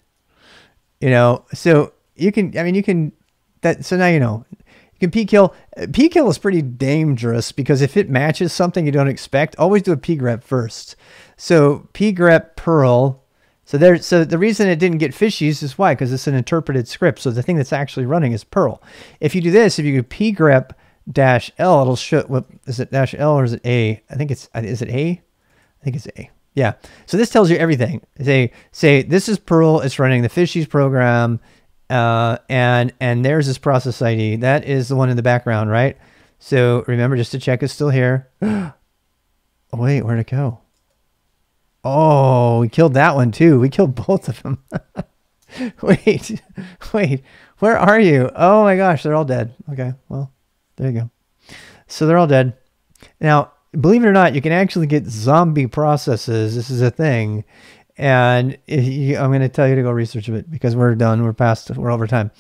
You know, so you can, I mean, you can, that, so now you know. You can pkill. Pkill is pretty dangerous because if it matches something you don't expect, always do a pgrep first. So pgrep Perl. So there. So the reason it didn't get fishies is why? Because it's an interpreted script. So the thing that's actually running is Perl. If you do this, if you do pgrep dash L, it'll show. What is it? Dash L or is it A? I think it's. Is it A? I think it's A. Yeah. So this tells you everything. Say say this is Perl. It's running the fishies program. Uh, and and there's this process ID. That is the one in the background, right? So remember just to check it's still here. [GASPS] oh, wait, where'd it go? Oh, we killed that one too. We killed both of them. [LAUGHS] wait, [LAUGHS] wait, Where are you? Oh my gosh, they're all dead. Okay, well, there you go. So they're all dead. Now, believe it or not, you can actually get zombie processes. This is a thing. And you, I'm going to tell you to go research it because we're done. We're past, we're over time.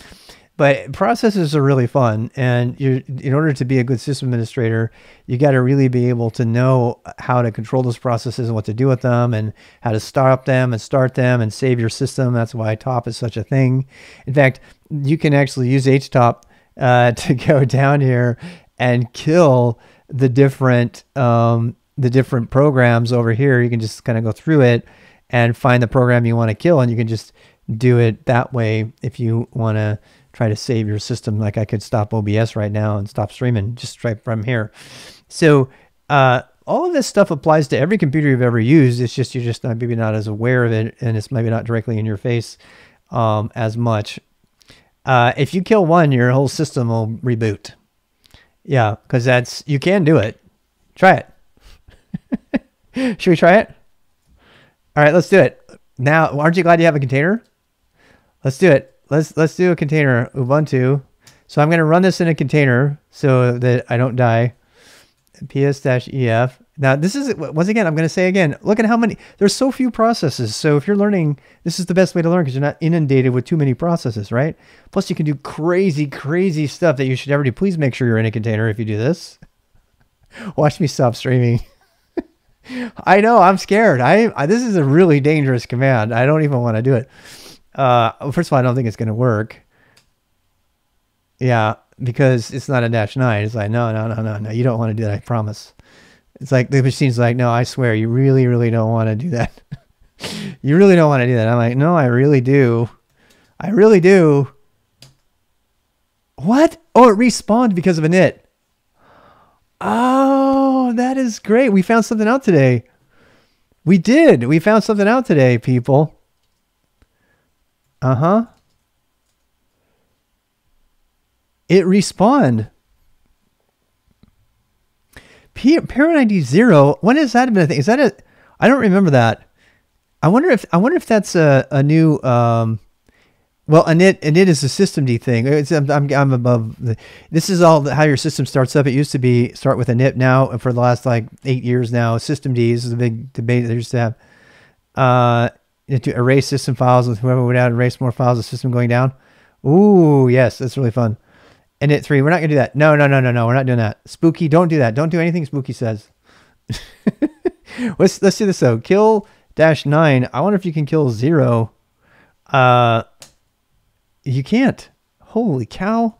But processes are really fun, and you in order to be a good system administrator, you got to really be able to know how to control those processes and what to do with them, and how to stop them and start them and save your system. That's why top is such a thing. In fact, you can actually use htop uh, [LAUGHS] to go down here and kill the different um, the different programs over here. You can just kind of go through it and find the program you want to kill, and you can just do it that way if you want to try to save your system. Like I could stop OBS right now and stop streaming just right from here. So uh, all of this stuff applies to every computer you've ever used. It's just you're just not, maybe not as aware of it, and it's maybe not directly in your face um, as much. Uh, if you kill one, your whole system will reboot. Yeah, because that's you can do it. Try it. [LAUGHS] Should we try it? All right, let's do it. Now, aren't you glad you have a container? Let's do it let's let's do a container Ubuntu. So I'm going to run this in a container so that I don't die. ps-ef. Now this is once again I'm going to say again. Look at how many. There's so few processes. So if you're learning, this is the best way to learn because you're not inundated with too many processes, right? Plus you can do crazy, crazy stuff that you should never do. Please make sure you're in a container if you do this. [LAUGHS] Watch me stop streaming. [LAUGHS] I know I'm scared. I, I this is a really dangerous command. I don't even want to do it. Uh, first of all, I don't think it's going to work. Yeah, because it's not a dash nine. It's like, no, no, no, no, no. You don't want to do that. I promise. It's like the machine's like, no, I swear, you really, really don't want to do that. [LAUGHS] you really don't want to do that. I'm like, no, I really do. I really do. What? Oh, it respawned because of init. Oh, that is great. We found something out today. We did. We found something out today, people. Uh huh. It respawned. Parent ID zero. When has that been a thing? Is that a? I don't remember that. I wonder if I wonder if that's a, a new. Um, well, init init is a systemd thing. It's, I'm, I'm, above. The, this is all how your system starts up. It used to be start with a NIP. Now, for the last like eight years now, systemd. This is a big debate they used to have. Uh, to erase system files with whoever would add erase more files, the system going down. Ooh, yes, that's really fun. Init three, we're not gonna do that. No, no, no, no, no, we're not doing that. Spooky, don't do that. Don't do anything Spooky says. [LAUGHS] let's let's do this though. Kill dash nine. I wonder if you can kill zero. Uh, you can't. Holy cow!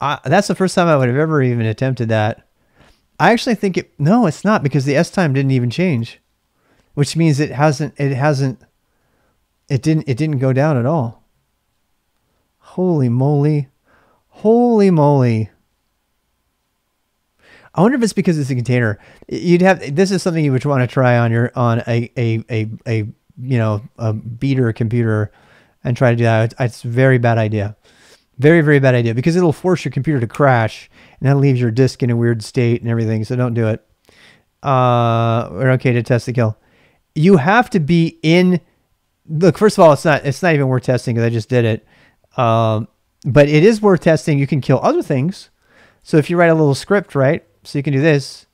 I, that's the first time I would have ever even attempted that. I actually think it. No, it's not because the S time didn't even change which means it hasn't it hasn't it didn't it didn't go down at all. Holy moly. Holy moly. I wonder if it's because it's a container. You'd have this is something you would want to try on your on a a a, a you know a beater computer and try to do that. It's a very bad idea. Very very bad idea because it'll force your computer to crash and that leaves your disk in a weird state and everything. So don't do it. Uh, we're okay to test the kill you have to be in. Look, first of all, it's not it's not even worth testing because I just did it. Um, but it is worth testing. You can kill other things. So if you write a little script, right? So you can do this.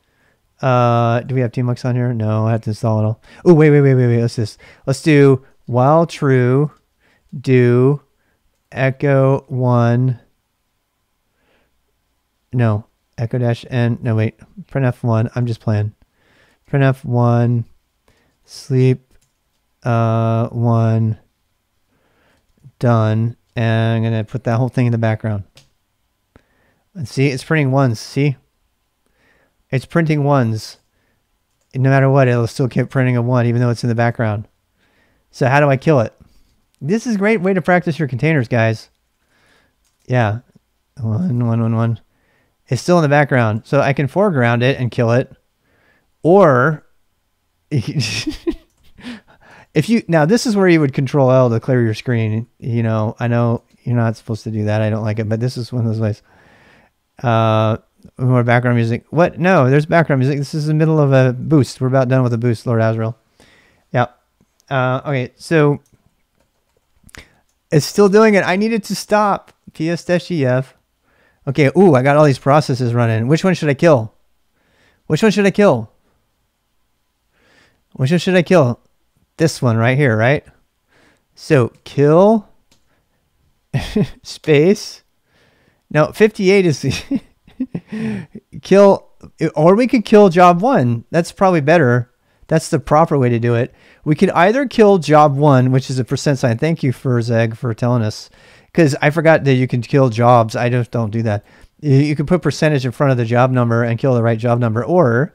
Uh, do we have tmux on here? No, I have to install it all. Oh, wait, wait, wait, wait, wait. Let's just let's do while true, do echo one. No, echo dash n. No, wait, printf one. I'm just playing. Printf one sleep uh, one done. And I'm gonna put that whole thing in the background. And see it's printing ones see? It's printing ones. No matter what it'll still keep printing a one even though it's in the background. So how do I kill it? This is a great way to practice your containers guys. Yeah. One one one one. It's still in the background so I can foreground it and kill it. Or [LAUGHS] if you now this is where you would control L to clear your screen. You know, I know you're not supposed to do that. I don't like it, but this is one of those ways. Uh, more background music. What? No, there's background music. This is the middle of a boost. We're about done with a boost, Lord Azrael. Yeah. Uh, okay, so It's still doing it. I needed to stop. ps-ef. Okay, ooh, I got all these processes running. Which one should I kill? Which one should I kill? Which one should I kill? This one right here, right? So kill [LAUGHS] space. Now 58 is the [LAUGHS] kill, or we could kill job one. That's probably better. That's the proper way to do it. We could either kill job one, which is a percent sign. Thank you for Zeg for telling us, because I forgot that you can kill jobs. I just don't do that. You can put percentage in front of the job number and kill the right job number, or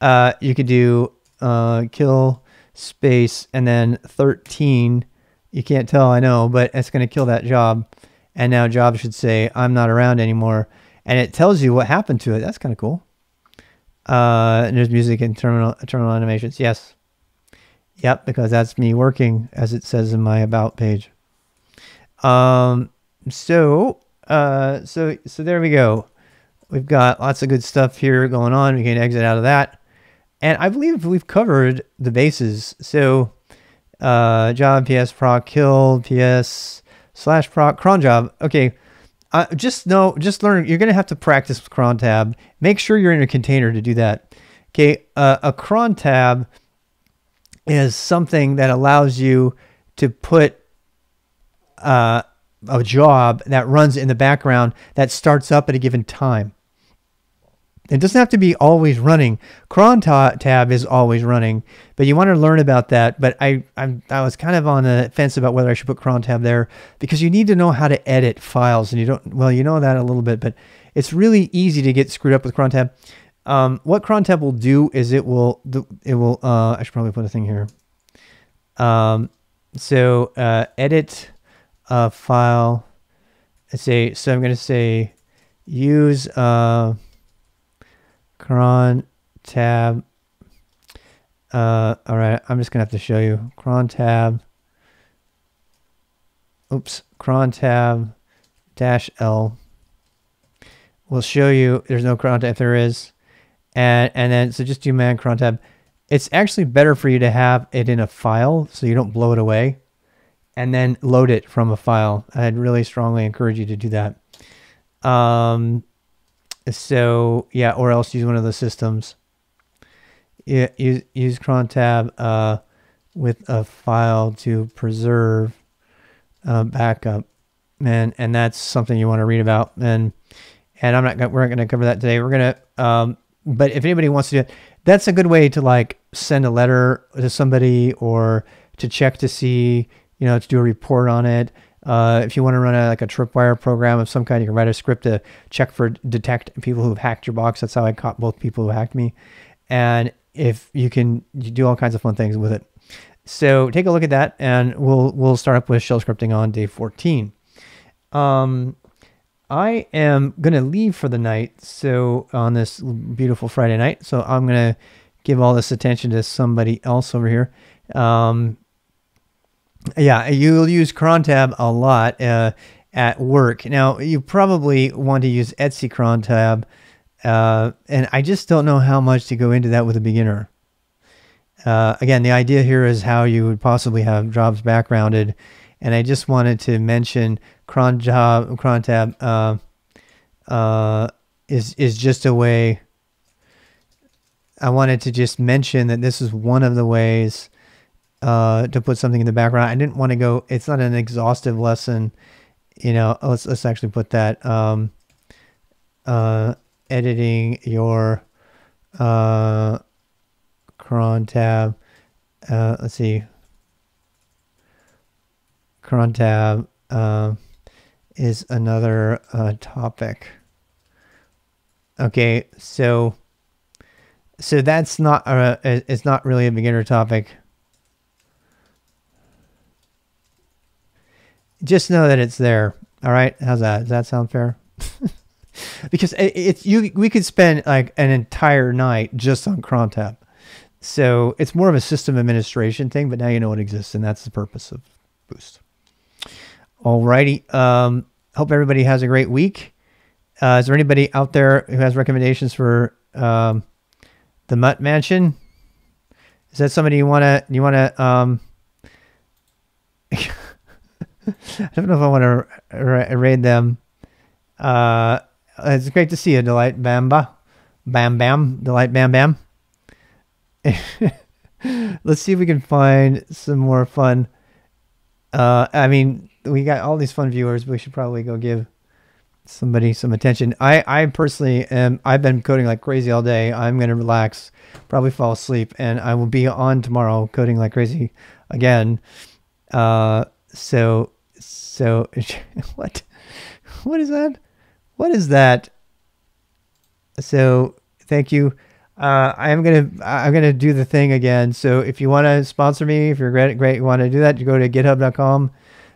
uh, you could do uh, kill space and then 13. You can't tell, I know, but it's going to kill that job. And now job should say, I'm not around anymore. And it tells you what happened to it. That's kind of cool. Uh, and there's music and terminal, terminal animations. Yes. Yep, because that's me working as it says in my about page. Um, so, uh, so, so there we go. We've got lots of good stuff here going on. We can exit out of that. And I believe we've covered the bases. So, uh, job, PS, proc, kill, PS, slash proc, cron job. Okay. Uh, just know, just learn, you're going to have to practice with cron tab. Make sure you're in a container to do that. Okay. Uh, a cron tab is something that allows you to put uh, a job that runs in the background that starts up at a given time. It doesn't have to be always running. Cron tab is always running, but you want to learn about that. But I, I'm, I was kind of on the fence about whether I should put cron tab there because you need to know how to edit files, and you don't. Well, you know that a little bit, but it's really easy to get screwed up with cron tab. Um, what cron tab will do is it will it will. Uh, I should probably put a thing here. Um, so uh, edit a file. Let's say so. I'm going to say use. Uh, cron tab. Uh, all right, I'm just gonna have to show you cron tab. Oops, cron tab dash L. We'll show you. There's no cron tab if there is, and and then so just do man cron tab. It's actually better for you to have it in a file so you don't blow it away, and then load it from a file. I'd really strongly encourage you to do that. Um, so yeah, or else use one of the systems. Yeah, use use cron tab uh, with a file to preserve uh, backup, and and that's something you want to read about. And and I'm not gonna, we're not going to cover that today. We're gonna um, but if anybody wants to do it, that's a good way to like send a letter to somebody or to check to see you know to do a report on it uh, if you want to run a, like a tripwire program of some kind, you can write a script to check for detect people who've hacked your box. That's how I caught both people who hacked me. And if you can you do all kinds of fun things with it. So take a look at that, and we'll we'll start up with shell scripting on day 14. Um, I am gonna leave for the night. So on this beautiful Friday night, so I'm gonna give all this attention to somebody else over here. Um, yeah, you'll use cron tab a lot uh, at work. Now, you probably want to use Etsy cron tab, uh, and I just don't know how much to go into that with a beginner. Uh, again, the idea here is how you would possibly have jobs backgrounded, and I just wanted to mention cron job cron tab uh, uh, is is just a way. I wanted to just mention that this is one of the ways uh, to put something in the background. I didn't want to go. It's not an exhaustive lesson. You know, let's let's actually put that. Um, uh, editing your uh, cron tab. Uh, let's see. Cron tab uh, is another uh, topic. Okay, so so that's not a, it's not really a beginner topic. Just know that it's there. All right. How's that? Does that sound fair? [LAUGHS] because it, it's you. We could spend like an entire night just on cron tab. So it's more of a system administration thing, but now you know it exists, and that's the purpose of Boost. Alrighty. Um, hope everybody has a great week. Uh, is there anybody out there who has recommendations for um, the Mutt Mansion? Is that somebody you wanna you wanna um, [LAUGHS] I don't know if I want to ra- raid them. Uh, it's great to see you, Delight Bamba. Bam Bam. Delight Bam Bam. [LAUGHS] Let's see if we can find some more fun. Uh, I mean, we got all these fun viewers. We should probably go give somebody some attention. I, I personally am. I've been coding like crazy all day. I'm gonna relax, probably fall asleep, and I will be on tomorrow coding like crazy again. Uh, so so [LAUGHS] what? What is that? What is that? So thank you. Uh, I am gonna I'm gonna do the thing again. So if you want to sponsor me, if you're great, great, you want to do that, you go to GitHub.com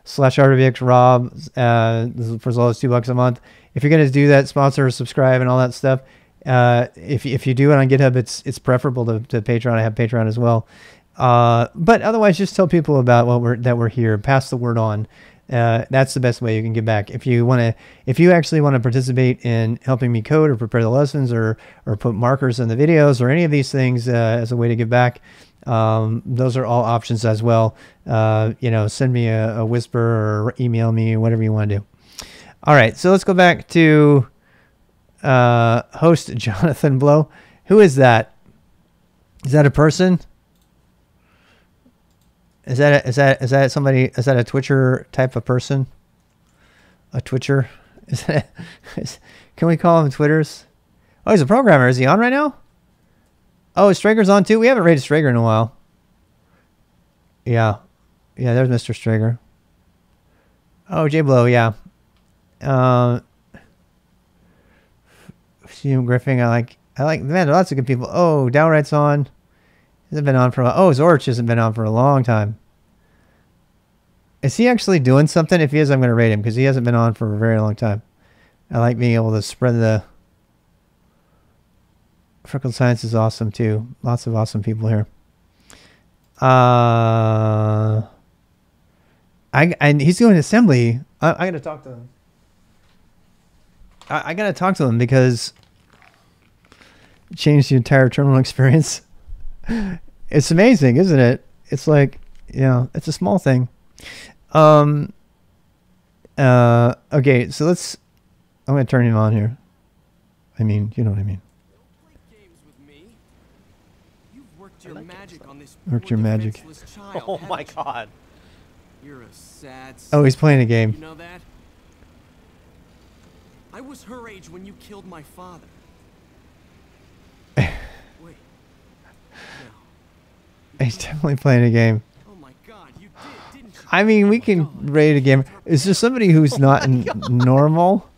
slash Rob uh, for as low as two bucks a month. If you're gonna do that, sponsor, subscribe, and all that stuff. Uh, if if you do it on GitHub, it's it's preferable to, to Patreon. I have Patreon as well. Uh, but otherwise, just tell people about what we're that we're here. Pass the word on. Uh, that's the best way you can give back. If you want to, if you actually want to participate in helping me code or prepare the lessons or or put markers in the videos or any of these things uh, as a way to give back, um, those are all options as well. Uh, you know, send me a, a, whisper or email me, whatever you want to do. All right, so let's go back to uh, host [LAUGHS] Jonathan Blow. Who is that? Is that a person? Is that a, is that is that somebody? Is that a Twitcher type of person? A Twitcher? [LAUGHS] Is that? Is, can we call him Twitters? Oh, he's a programmer. Is he on right now? Oh, Strager's on too. We haven't rated Strager in a while. Yeah, yeah. There's Mr. Strager. Oh, J Blow. Yeah. Uh, Hume Griffin. I like. I like. Man, lots of good people. Oh, Downright's on. Hasn't been on for a. Oh, Zorch hasn't been on for a long time. Is he actually doing something? If he is, I'm going to rate him because he hasn't been on for a very long time. I like being able to spread the... Freckled Science is awesome too. Lots of awesome people here. Uh, I and he's doing assembly. I, I got to talk to him. I, I got to talk to him because changed the entire terminal [LAUGHS] experience. It's amazing, isn't it? It's like, yeah, it's a small thing. Um. Uh. Okay, so let's. I'm gonna turn him on here. I mean, you know what I mean. Worked your magic on this. Worked your magic. Child, [LAUGHS] oh my god. You're a sad. Oh, he's playing a game. You know that? I was her age when you killed my father. [LAUGHS] He's definitely playing a game. I mean, we can rate a game. Is there somebody who's oh not normal?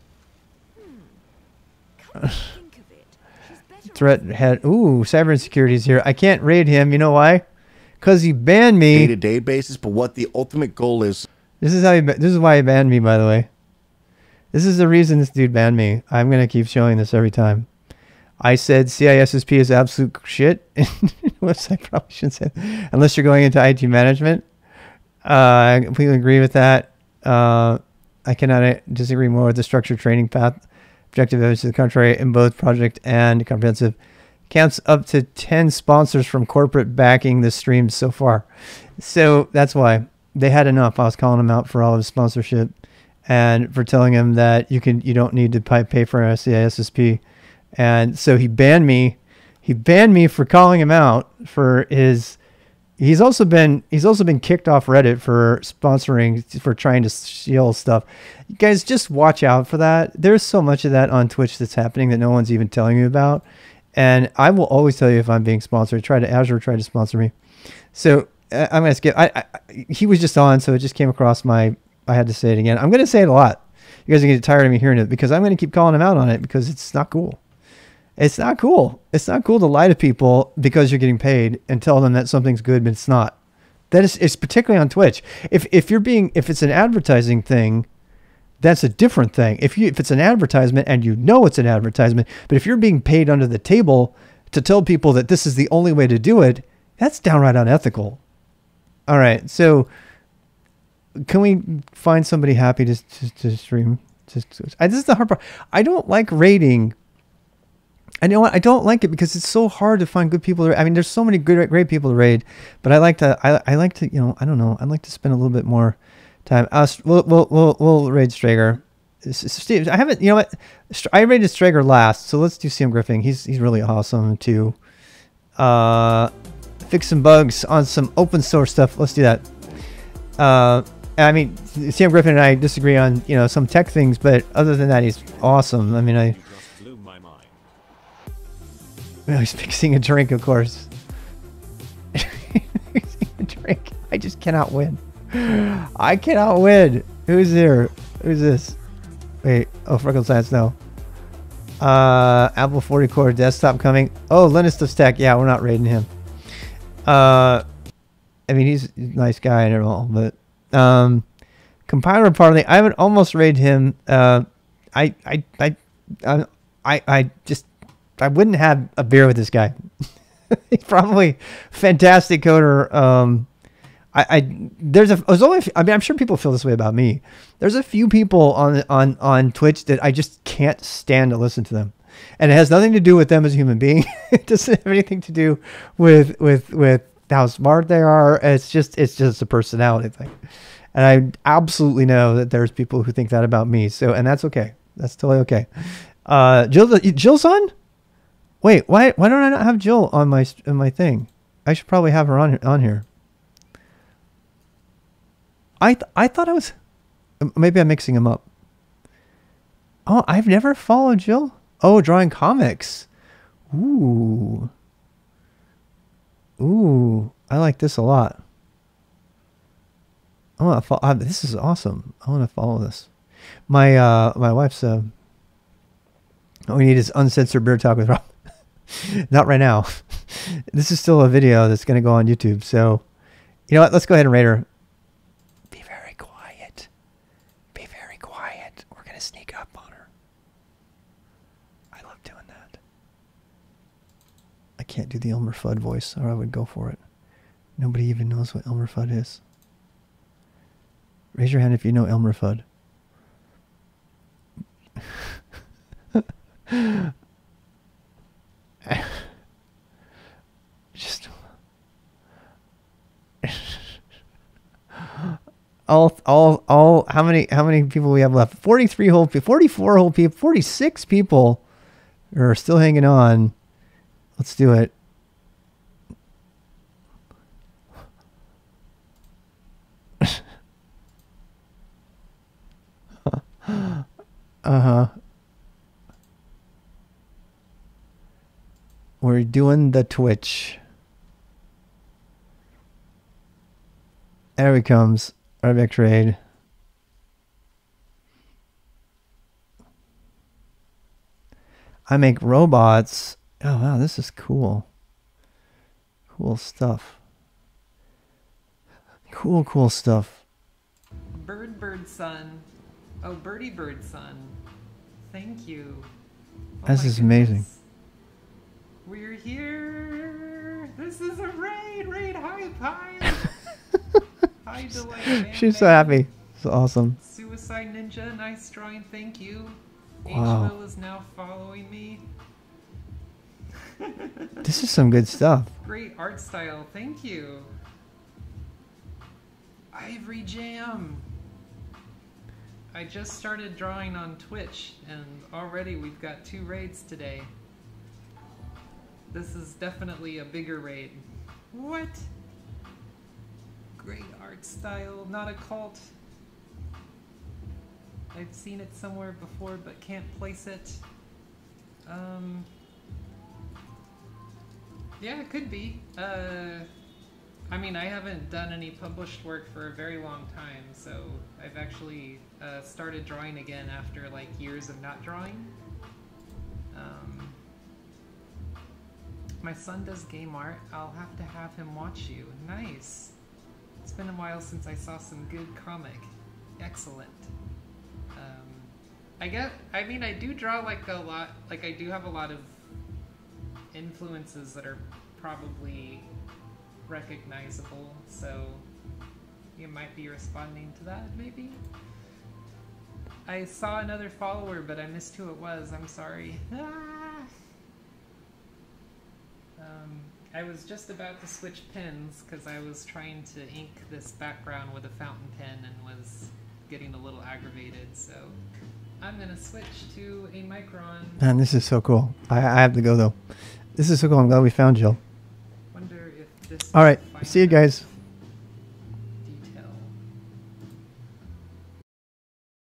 Threat head. Ooh, cyber insecurity is here. I can't raid him. You know why? Because he banned me. Day to day basis, but what the ultimate goal is. This is how he. This is why he banned me. By the way, this is the reason this dude banned me. I'm gonna keep showing this every time. I said CISSP is absolute shit. [LAUGHS] Which I probably shouldn't say, unless you're going into IT management. Uh, I completely agree with that. Uh, I cannot uh, disagree more with the structured training path. Objective evidence to the contrary in both project and comprehensive. Counts up to 10 sponsors from corporate backing the stream so far. So that's why they had enough. I was calling them out for all of his sponsorship and for telling him that you can you don't need to pay for a CISSP and so he banned me. He banned me for calling him out for his. He's also been he's also been kicked off Reddit for sponsoring for trying to steal stuff. You guys just watch out for that. There's so much of that on Twitch that's happening that no one's even telling you about. And I will always tell you if I'm being sponsored. Try to Azure try to sponsor me. So uh, I'm gonna skip. I, I he was just on, so it just came across my. I had to say it again. I'm gonna say it a lot. You guys are gonna get tired of me hearing it because I'm gonna keep calling him out on it because it's not cool. It's not cool. It's not cool to lie to people because you're getting paid and tell them that something's good, but it's not. That is, it's particularly on Twitch. If if you're being, if it's an advertising thing, that's a different thing. If you if it's an advertisement and you know it's an advertisement, but if you're being paid under the table to tell people that this is the only way to do it, that's downright unethical. All right, so can we find somebody happy to to, to stream? Just, I, this is the hard part. I don't like rating I know what I don't like it because it's so hard to find good people. To, I mean, there's so many good, great people to raid, but I like to, I, I like to, you know, I don't know, I like to spend a little bit more time. Uh, st- we'll we'll we'll, we'll raid Strager. Steve, I haven't. You know what? I rated Strager last, so let's do Sam Griffin. He's he's really awesome too. Uh, fix some bugs on some open source stuff. Let's do that. Uh, I mean, Sam Griffin and I disagree on you know some tech things, but other than that, he's awesome. I mean, I well, [LAUGHS] he's fixing a drink, of course. [LAUGHS] fixing a drink. I just cannot win. I cannot win. Who's here? Who's this? Wait. Oh, Freckle Science. No. Uh, Apple 40 core desktop coming. Oh, Linus of Tech. Yeah, we're not raiding him. Uh, I mean, he's a nice guy and all, but um, compiler partly. I would almost raid him. Uh, I, I, I, I, I just, I wouldn't have a beer with this guy. [LAUGHS] he's probably fantastic coder. Um, I, I there's a there's only I mean I'm sure people feel this way about me. There's a few people on on on Twitch that I just can't stand to listen to them, and it has nothing to do with them as a human being. [LAUGHS] it doesn't have anything to do with with with how smart they are. It's just it's just a personality thing, and I absolutely know that there's people who think that about me. So and that's okay. That's totally okay. Uh, Jill Jill's. Wait, why why don't I not have Jill on my my thing? I should probably have her on on here. I th- I thought I was maybe I'm mixing them up. Oh, I've never followed Jill. Oh, drawing comics. Ooh. Ooh, I like this a lot. I want to follow. this is awesome. I want to follow this. My uh, my wife's. Uh, all we need is uncensored beer talk with Rob. [LAUGHS] Not right now. [LAUGHS] this is still a video that's going to go on YouTube. So, you know what? Let's go ahead and rate her. Be very quiet. Be very quiet. We're going to sneak up on her. I love doing that. I can't do the Elmer Fudd voice, or I would go for it. Nobody even knows what Elmer Fudd is. Raise your hand if you know Elmer Fudd. [LAUGHS] [LAUGHS] Just all all all how many how many people we have left? 43 whole people 44 whole people 46 people are still hanging on. Let's do it. [LAUGHS] Uh-huh we're doing the twitch there he comes Arabic trade. I make robots. Oh wow, this is cool. Cool stuff. Cool, cool stuff. Bird Bird Son. Oh, Birdie Bird Son. Thank you. Oh This is amazing. We're here. This is a raid. Raid high pie. Hi, Delight. Bam She's so happy. It's awesome. Suicide Ninja, nice drawing. Thank you. Wow. H-Will is now following me. [LAUGHS] This is some good stuff. Great art style. Thank you. Ivory Jam. I just started drawing on Twitch, and already we've got two raids today. This is definitely a bigger raid. What? Great art style, not a cult. I've seen it somewhere before, but can't place it. Um, yeah, it could be. Uh, I mean, I haven't done any published work for a very long time, so I've actually uh, started drawing again after like years of not drawing. Um, my son does game art. I'll have to have him watch you. Nice. It's been a while since I saw some good comic. Excellent. Um, I get. I mean, I do draw like a lot. Like I do have a lot of influences that are probably recognizable. So you might be responding to that, maybe. I saw another follower, but I missed who it was. I'm sorry. [LAUGHS] Um, I was just about to switch pens because I was trying to ink this background with a fountain pen and was getting a little aggravated. So I'm gonna switch to a Micron. Man, this is so cool. I, I have to go though. This is so cool. I'm glad we found Jill. Wonder if this. All right. See you guys.